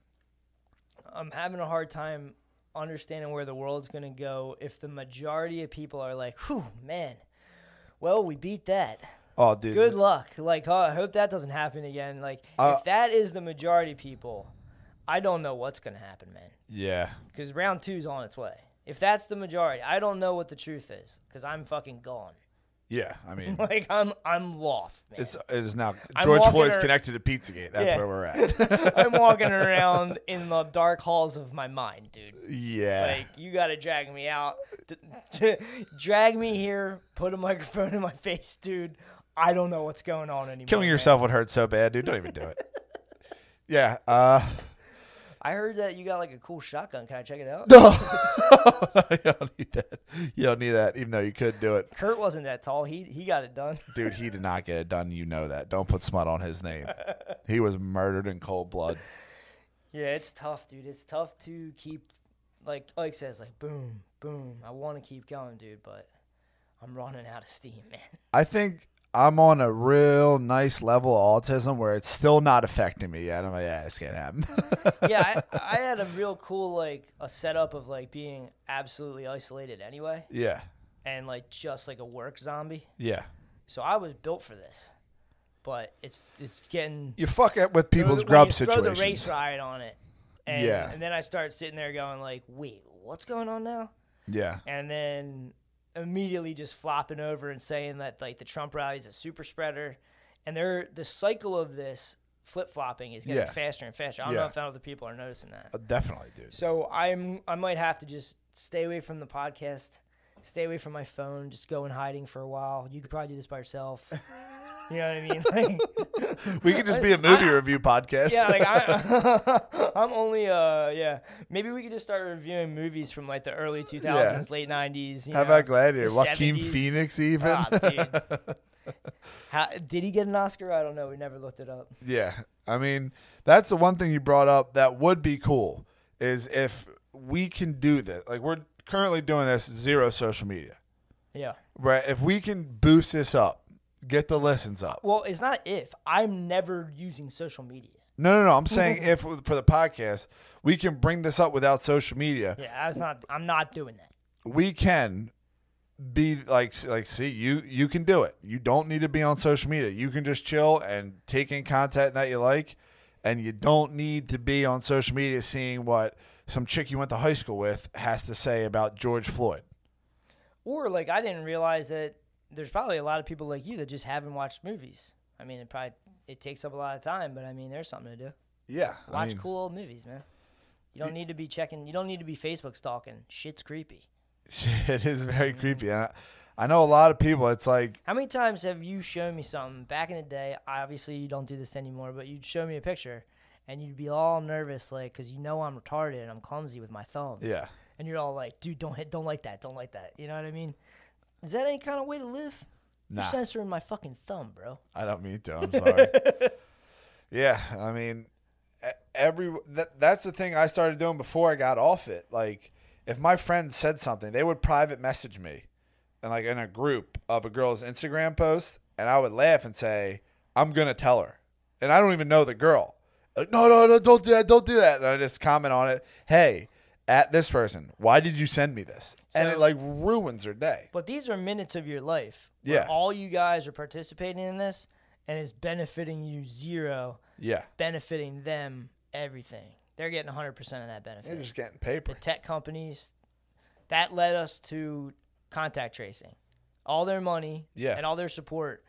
I'm having a hard time understanding where the world's going to go if the majority of people are like, whew, man, well, we beat that. Oh, dude. Good luck. Like, oh, I hope that doesn't happen again. Like, Uh, if that is the majority of people, I don't know what's going to happen, man. Yeah. Because round two's on its way. If that's the majority, I don't know what the truth is because I'm fucking gone. Yeah. I mean, Like, I'm I'm lost, man. it's it is now I'm George Floyd's ar- connected to Pizzagate. That's Yeah. where we're at. I'm walking around in the dark halls of my mind, dude. yeah. Like you got to drag me out, drag me here, put a microphone in my face, dude. I don't know what's going on anymore. Killing man. yourself would hurt so bad, dude. Don't even do it. yeah. Uh I heard that you got like a cool shotgun. Can I check it out? No. you don't need that. You don't need that, even though you could do it. Kurt wasn't that tall. He he got it done. Dude, he did not get it done. You know that. Don't put smut on his name. He was murdered in cold blood. Yeah, it's tough, dude. It's tough to keep like like says like boom, boom. I want to keep going, dude, but I'm running out of steam, man. I think I'm on a real nice level of autism where it's still not affecting me yet. I'm like, yeah, it's gonna happen. yeah, I, I had a real cool like a setup of like being absolutely isolated anyway, yeah, and like just like a work zombie. yeah. So I was built for this, but it's it's getting You fuck it with throw people's the- grub you Throw situations. the race ride on it, and, Yeah. and then I start sitting there going like, wait, what's going on now? Yeah, and then immediately just flopping over and saying that like the Trump rally is a super spreader, and they're the cycle of this flip flopping is getting Yeah. faster and faster. I don't Yeah. know if other people are noticing that. Uh, definitely, dude. So I'm I might have to just stay away from the podcast, stay away from my phone, just go in hiding for a while. You could probably do this by yourself. You know what I mean? Like, We could just be a movie review podcast. yeah, like I, I'm only uh yeah. Maybe we could just start reviewing movies from like the early 2000s, late 90s. You How know, about Gladiator? Joaquin 70s. Phoenix, even. Ah, dude. How, did he get an Oscar? I don't know. We never looked it up. Yeah. I mean, that's the one thing you brought up that would be cool is if we can do this. Like we're currently doing this zero social media. Yeah. Right? If we can boost this up, get the listens up. Well, it's not if. I'm never using social media. No, no, no. I'm saying if for the podcast, we can bring this up without social media. Yeah, I was not. I'm not doing that. We can be like like see you you can do it. You don't need to be on social media. You can just chill and take in content that you like and you don't need to be on social media seeing what some chick you went to high school with has to say about George Floyd. Or like I didn't realize that there's probably a lot of people like you that just haven't watched movies. I mean, it probably it takes up a lot of time, but I mean, there's something to do. Yeah. Watch I mean, cool old movies, man. You don't need to be checking. You don't need to be Facebook stalking. Shit's creepy. it is very mm-hmm. creepy. I, I know a lot of people it's like How many times have you shown me something back in the day? Obviously, you don't do this anymore, but you'd show me a picture, and you'd be all nervous, like, because you know I'm retarded and I'm clumsy with my thumbs. Yeah. And you're all like, "Dude, don't hit, don't like that, don't like that." You know what I mean? Is that any kind of way to live? Nah. You're censoring my fucking thumb, bro. I don't mean to. I'm sorry. yeah, I mean, every that, that's the thing I started doing before I got off it. Like, if my friend said something, they would private message me, and like in a group of a girl's Instagram post, and I would laugh and say, "I'm gonna tell her," and I don't even know the girl. Like, no, no, no, don't do that, don't do that, and I just comment on it. Hey. At this person, why did you send me this? and So- it like ruins her day. But these are minutes of your life. where Yeah. All you guys are participating in this, and it's benefiting you zero, Yeah, benefiting them everything. They're getting 100% of that benefit. They're just getting paper. the tech companies that led us to contact tracing all their money Yeah. and all their support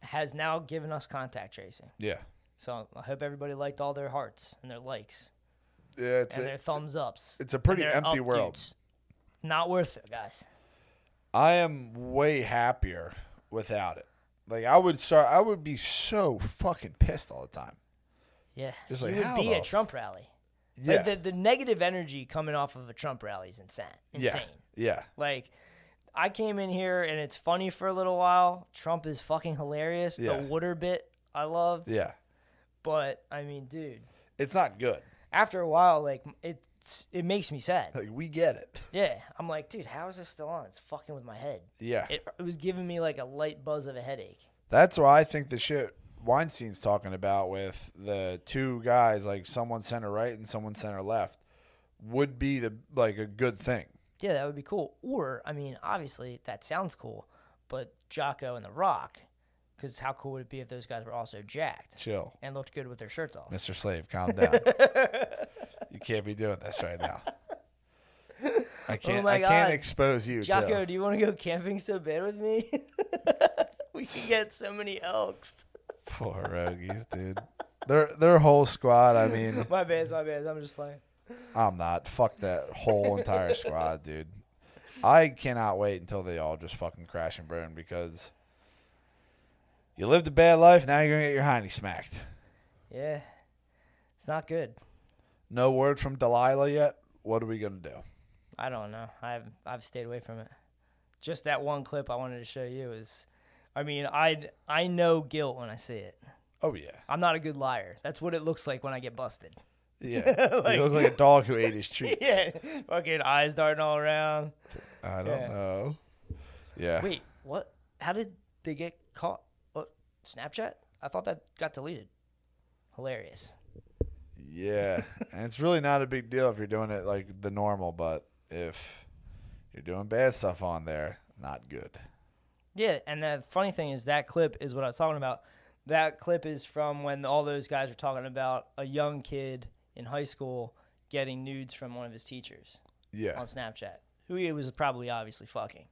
has now given us contact tracing Yeah, so i hope everybody liked all their hearts and their likes yeah, it's and a- their thumbs ups it's a pretty empty up world. dudes. not worth it guys I am way happier without it. Like I would start, I would be so fucking pissed all the time. yeah Just you like, would how be a trump rally Yeah, like the, the negative energy coming off of a trump rally is insane yeah, insane yeah, Like, I came in here and it's funny for a little while. Trump is fucking hilarious. Yeah. The water bit I love. yeah. But I mean, dude, It's not good. After a while, like it's it makes me sad. Like we get it. Yeah, I'm like, dude, how is this still on? It's fucking with my head. Yeah, It, it was giving me like a light buzz of a headache. that's why I think the shit Weinstein's talking about with the two guys, like someone center right and someone center left, would be the like a good thing. Yeah, that would be cool. Or, I mean, obviously that sounds cool, but Jocko and The Rock, because how cool would it be if those guys were also jacked Chill, and looked good with their shirts off? Mr. Slave, calm down. you can't be doing this right now. I oh can't. Oh my I can't expose you. Jocko, do you want to go camping so bad with me? we can get so many elks. Poor Rogies, dude. Their their whole squad. I mean, My bad, my bad. I'm just playing. I'm not. Fuck that whole entire squad, dude. I cannot wait until they all just fucking crash and burn because you lived a bad life. Now you're gonna get your hiney smacked. Yeah, it's not good. No word from D'Elia yet. What are we gonna do? I don't know. I've I've stayed away from it. Just that one clip I wanted to show you is, I mean, I I know guilt when I see it. Oh yeah, I'm not a good liar. That's what it looks like when I get busted. yeah. Like- you look like a dog who ate his treats. yeah, fucking eyes darting all around. I don't Yeah. know. Yeah. Wait, what? How did they get caught? Snapchat? I thought that got deleted. Hilarious. Yeah, and it's really not a big deal if you're doing it like the normal, but if you're doing bad stuff on there, not good. Yeah, and the funny thing is that clip is what I was talking about. That clip is from when all those guys were talking about a young kid in high school getting nudes from one of his teachers Yeah, on Snapchat, who he was probably obviously fucking.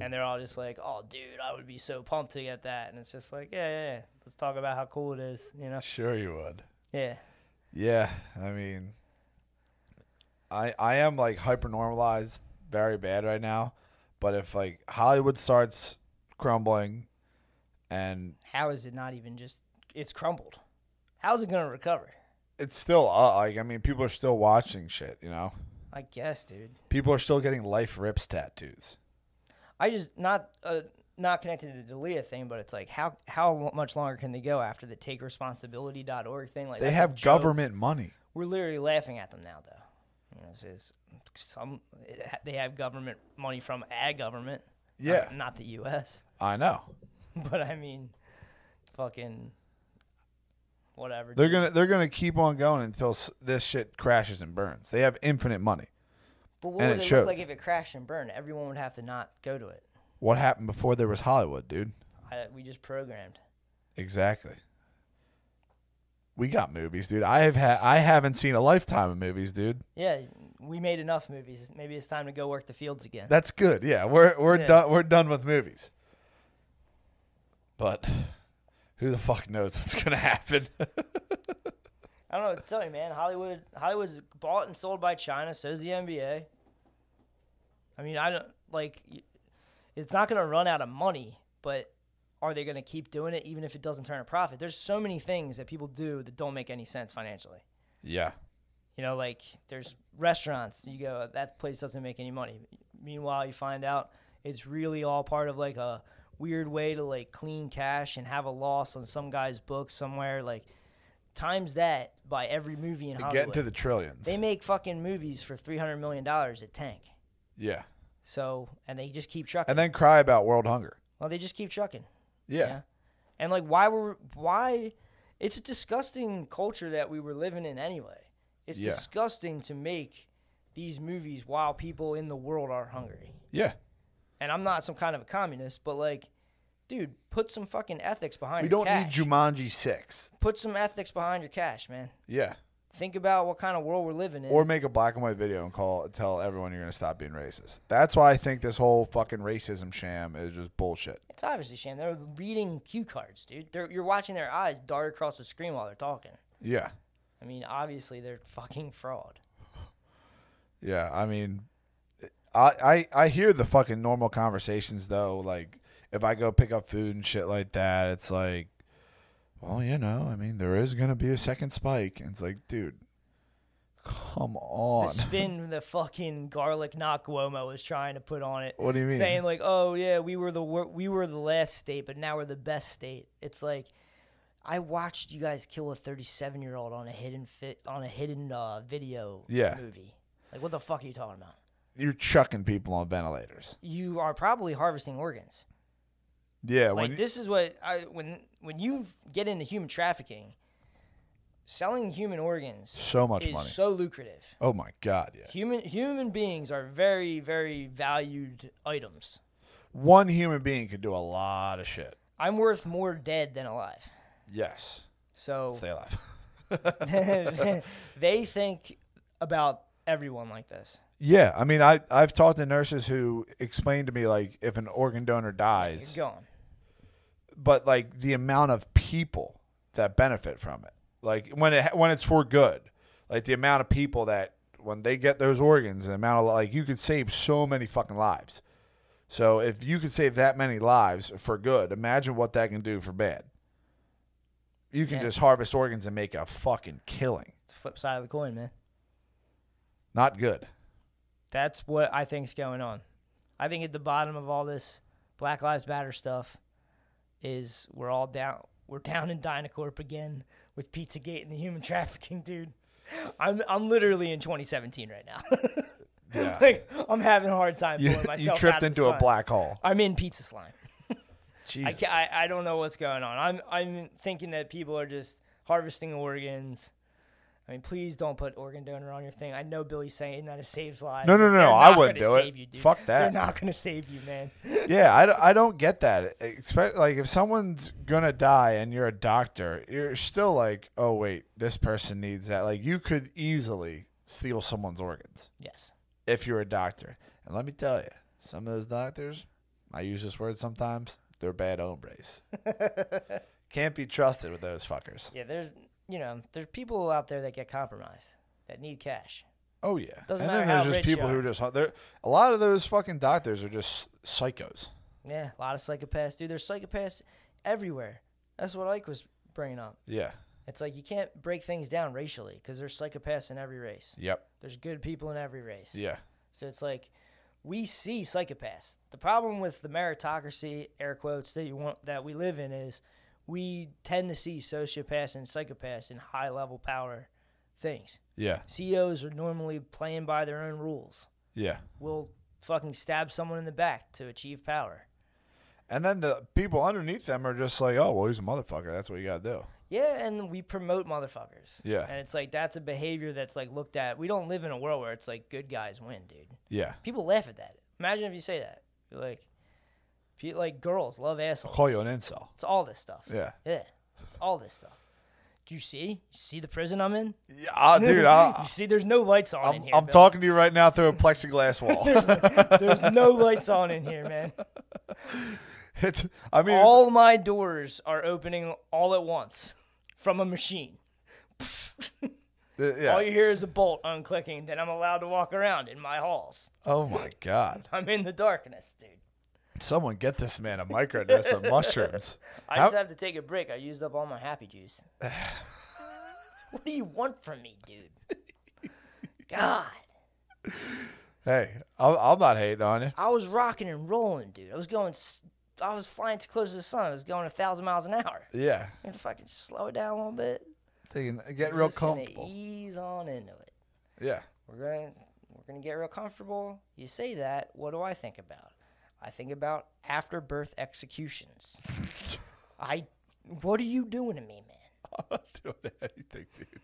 And they're all just like, "Oh, dude, I would be so pumped to get that." And it's just like, "Yeah, yeah, yeah. Let's talk about how cool it is." You know? sure you would. Yeah. Yeah, I mean, I I am like hyper normalized, very bad right now. But if like Hollywood starts crumbling, and How is it not even just? It's crumbled. How's it gonna recover? it's still uh, like I mean, people are still watching shit. You know, I guess, dude. people are still getting life rips tattoos. I just not uh, not connected to the D'Elia thing, but it's like how how much longer can they go after the takeresponsibility.org thing? Like They have government money. We're literally laughing at them now, though. You know, it's, it's some it, they have government money from a government. not- Yeah. not, the U.S. I know. But I mean, fucking whatever. They're dude. gonna they're gonna keep on going until s- this shit crashes and burns. They have infinite money. But what and would it it, look like if it crashed and burned? Everyone would have to not go to it. What happened before there was Hollywood, dude? I, we just programmed. Exactly. We got movies, dude. I have had I haven't seen a lifetime of movies, dude. Yeah, we made enough movies. Maybe it's time to go work the fields again. That's good. Yeah, we're we're Yeah. done we're done with movies. But who the fuck knows what's gonna happen? I don't know. what to Tell you, man. Hollywood, Hollywood's bought and sold by China. So's the NBA. I mean, I don't like. It's not going to run out of money, but are they going to keep doing it even if it doesn't turn a profit? There's so many things that people do that don't make any sense financially. yeah. You know, like there's restaurants. You go, that place doesn't make any money. Meanwhile, you find out it's really all part of like a weird way to like clean cash and have a loss on some guy's books somewhere. Like times that by every movie in They Hollywood. get into the trillions. they make fucking movies for three hundred million dollars at Tank. yeah. So and they just keep trucking. And then cry about world hunger. well, they just keep trucking. Yeah. Yeah. And like, why were why? It's a disgusting culture that we were living in anyway. It's Yeah. disgusting to make these movies while people in the world are hungry. Yeah. And I'm not some kind of a communist, but like, dude, put some fucking ethics behind We your don't cash. need Jumanji six. Put some ethics behind your cash, man. Yeah. Think about what kind of world we're living in. Or make a black and white video and call tell everyone you're gonna stop being racist. That's why I think this whole fucking racism sham is just bullshit. it's obviously sham. They're reading cue cards, dude. They're, you're watching their eyes dart across the screen while they're talking. Yeah. I mean, obviously they're fucking fraud. Yeah, I mean, I, I I hear the fucking normal conversations though. Like if I go pick up food and shit like that, it's like, well, you know, I mean, there is gonna be a second spike, and it's like, dude, come on. the spin the fucking garlic knock Cuomo was trying to put on it. What do you mean? Saying like, oh yeah, we were the wor- we were the last state, but now we're the best state. It's like, I watched you guys kill a 37 year old on a hidden fit on a hidden uh, video Yeah. movie. Like, what the fuck are you talking about? You're chucking people on ventilators. You are probably harvesting organs. Yeah, Like when this is what I when when you get into human trafficking, selling human organs so much is money. so lucrative. oh my god, yeah. Human human beings are very very valued items. One human being could do a lot of shit. I'm worth more dead than alive. Yes. So Stay alive. they think about everyone like this. Yeah, I mean, I I've talked to nurses who explained to me like if an organ donor dies, You're gone. But like the amount of people that benefit from it, like when it when it's for good, like the amount of people that when they get those organs, the amount of like you could save so many fucking lives. So if you could save that many lives for good, imagine what that can do for bad. You can Yeah. just harvest organs and make a fucking killing. It's the flip side of the coin, man. Not good. That's what I think's going on. I think at the bottom of all this Black Lives Matter stuff is we're all down we're down in Dynacorp again with Pizzagate and the human trafficking, dude. I'm I'm literally in 2017 right now. Yeah. like I'm having a hard time You, pulling myself you tripped into a black hole. I'm in pizza slime. I, I I don't know what's going on. I'm I'm thinking that people are just harvesting organs. I mean, please don't put organ donor on your thing. I know Billy's saying that it saves lives. No, no, no, I wouldn't do it. You, dude. Fuck that. They're not gonna save you, man. yeah, I, don't- I don't get that. Expect like if someone's gonna die and you're a doctor, you're still like, oh wait, this person needs that. Like you could easily steal someone's organs yes. if you're a doctor. And let me tell you, some of those doctors, I use this word sometimes, they're bad hombres. Can't be trusted with those fuckers. Yeah, there's you know there's people out there that get compromised that need cash. Oh yeah, Doesn't and matter then how there's just rich people who are. just they're a lot of those fucking doctors are just psychos. Yeah, a lot of psychopaths, dude. There's psychopaths everywhere. That's what Ike was bringing up. Yeah. It's like you can't break things down racially because there's psychopaths in every race. Yep. There's good people in every race. Yeah. So it's like we see psychopaths. The problem with the meritocracy, air quotes, that you want that we live in is we tend to see sociopaths and psychopaths in high level power things. Yeah. CEOs are normally playing by their own rules. Yeah. Will fucking stab someone in the back to achieve power. And then the people underneath them are just like, oh, well, he's a motherfucker. That's what you got to do. Yeah, and we promote motherfuckers. Yeah. And it's like that's a behavior that's like looked at. We don't live in a world where it's like good guys win, dude. Yeah. People laugh at that. Imagine if you say that. You're like, like girls love I'll assholes. call you an incel. It's all this stuff. Yeah. Yeah. It's all this stuff. Do you see? You see the prison I'm in? Yeah, dude, you I, see, there's no lights on I'm, here. I'm Bill. talking to you right now through a plexiglass wall. There's no lights on in here, man. it's, I mean, it's- All my doors are opening all at once from a machine. uh, yeah. All you hear is a bolt unclicking. Then I'm allowed to walk around in my halls. oh my God. I'm in the darkness, dude. Someone get this man a microdose of mushrooms. I How- just have to take a break. I used up all my happy juice. what do you want from me, dude? God. hey, I'm, I'm not hating on you. I was rocking and rolling, dude. I was going, s- I was flying too close to the sun. I was going a thousand miles an hour. Yeah. Gonna fucking slow it down a little bit. Taking, get real Just gonna comfortable. ease on into it. Yeah. We're gonna we're gonna get real comfortable. You say that, what do I think about? I think about after birth executions. I what are you doing to me, man? I'm not doing anything, dude.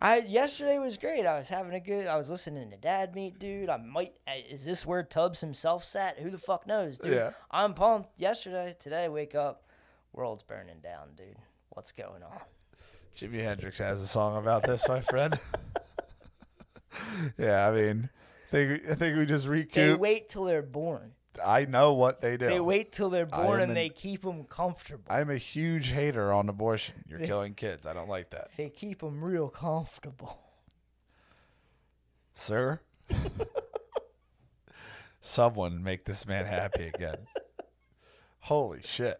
I yesterday was great. I was having a good. I was listening to Dad Meet, dude. I might. Is this where Tubbs himself sat? Who the fuck knows, dude? Yeah. I'm pumped. Yesterday, today, wake up, world's burning down, dude. What's going on? Jimi Hendrix has a song about this, my friend. yeah, I mean, think, I think we just recoup. They wait till they're born. I know what they do. They wait till they're born and an- they keep them comfortable. I'm a huge hater on abortion. You're killing kids. I don't like that. they keep them real comfortable. Sir? Someone make this man happy again. Holy shit.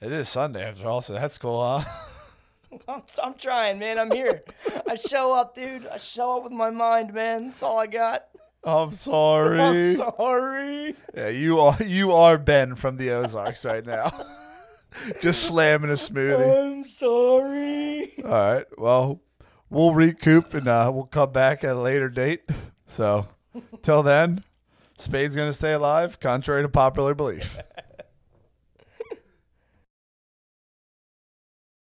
It is Sunday after all, so that's cool, huh? I'm, I'm trying, man. I'm here. I show up, dude. I show up with my mind, man. That's all I got. I'm sorry. I'm sorry. Yeah, you are you are Ben from the Ozarks right now. Just slamming a smoothie. I'm sorry. All right. Well, we'll recoup and uh, we'll come back at a later date. So, till then, Spud's gonna stay alive, contrary to popular belief.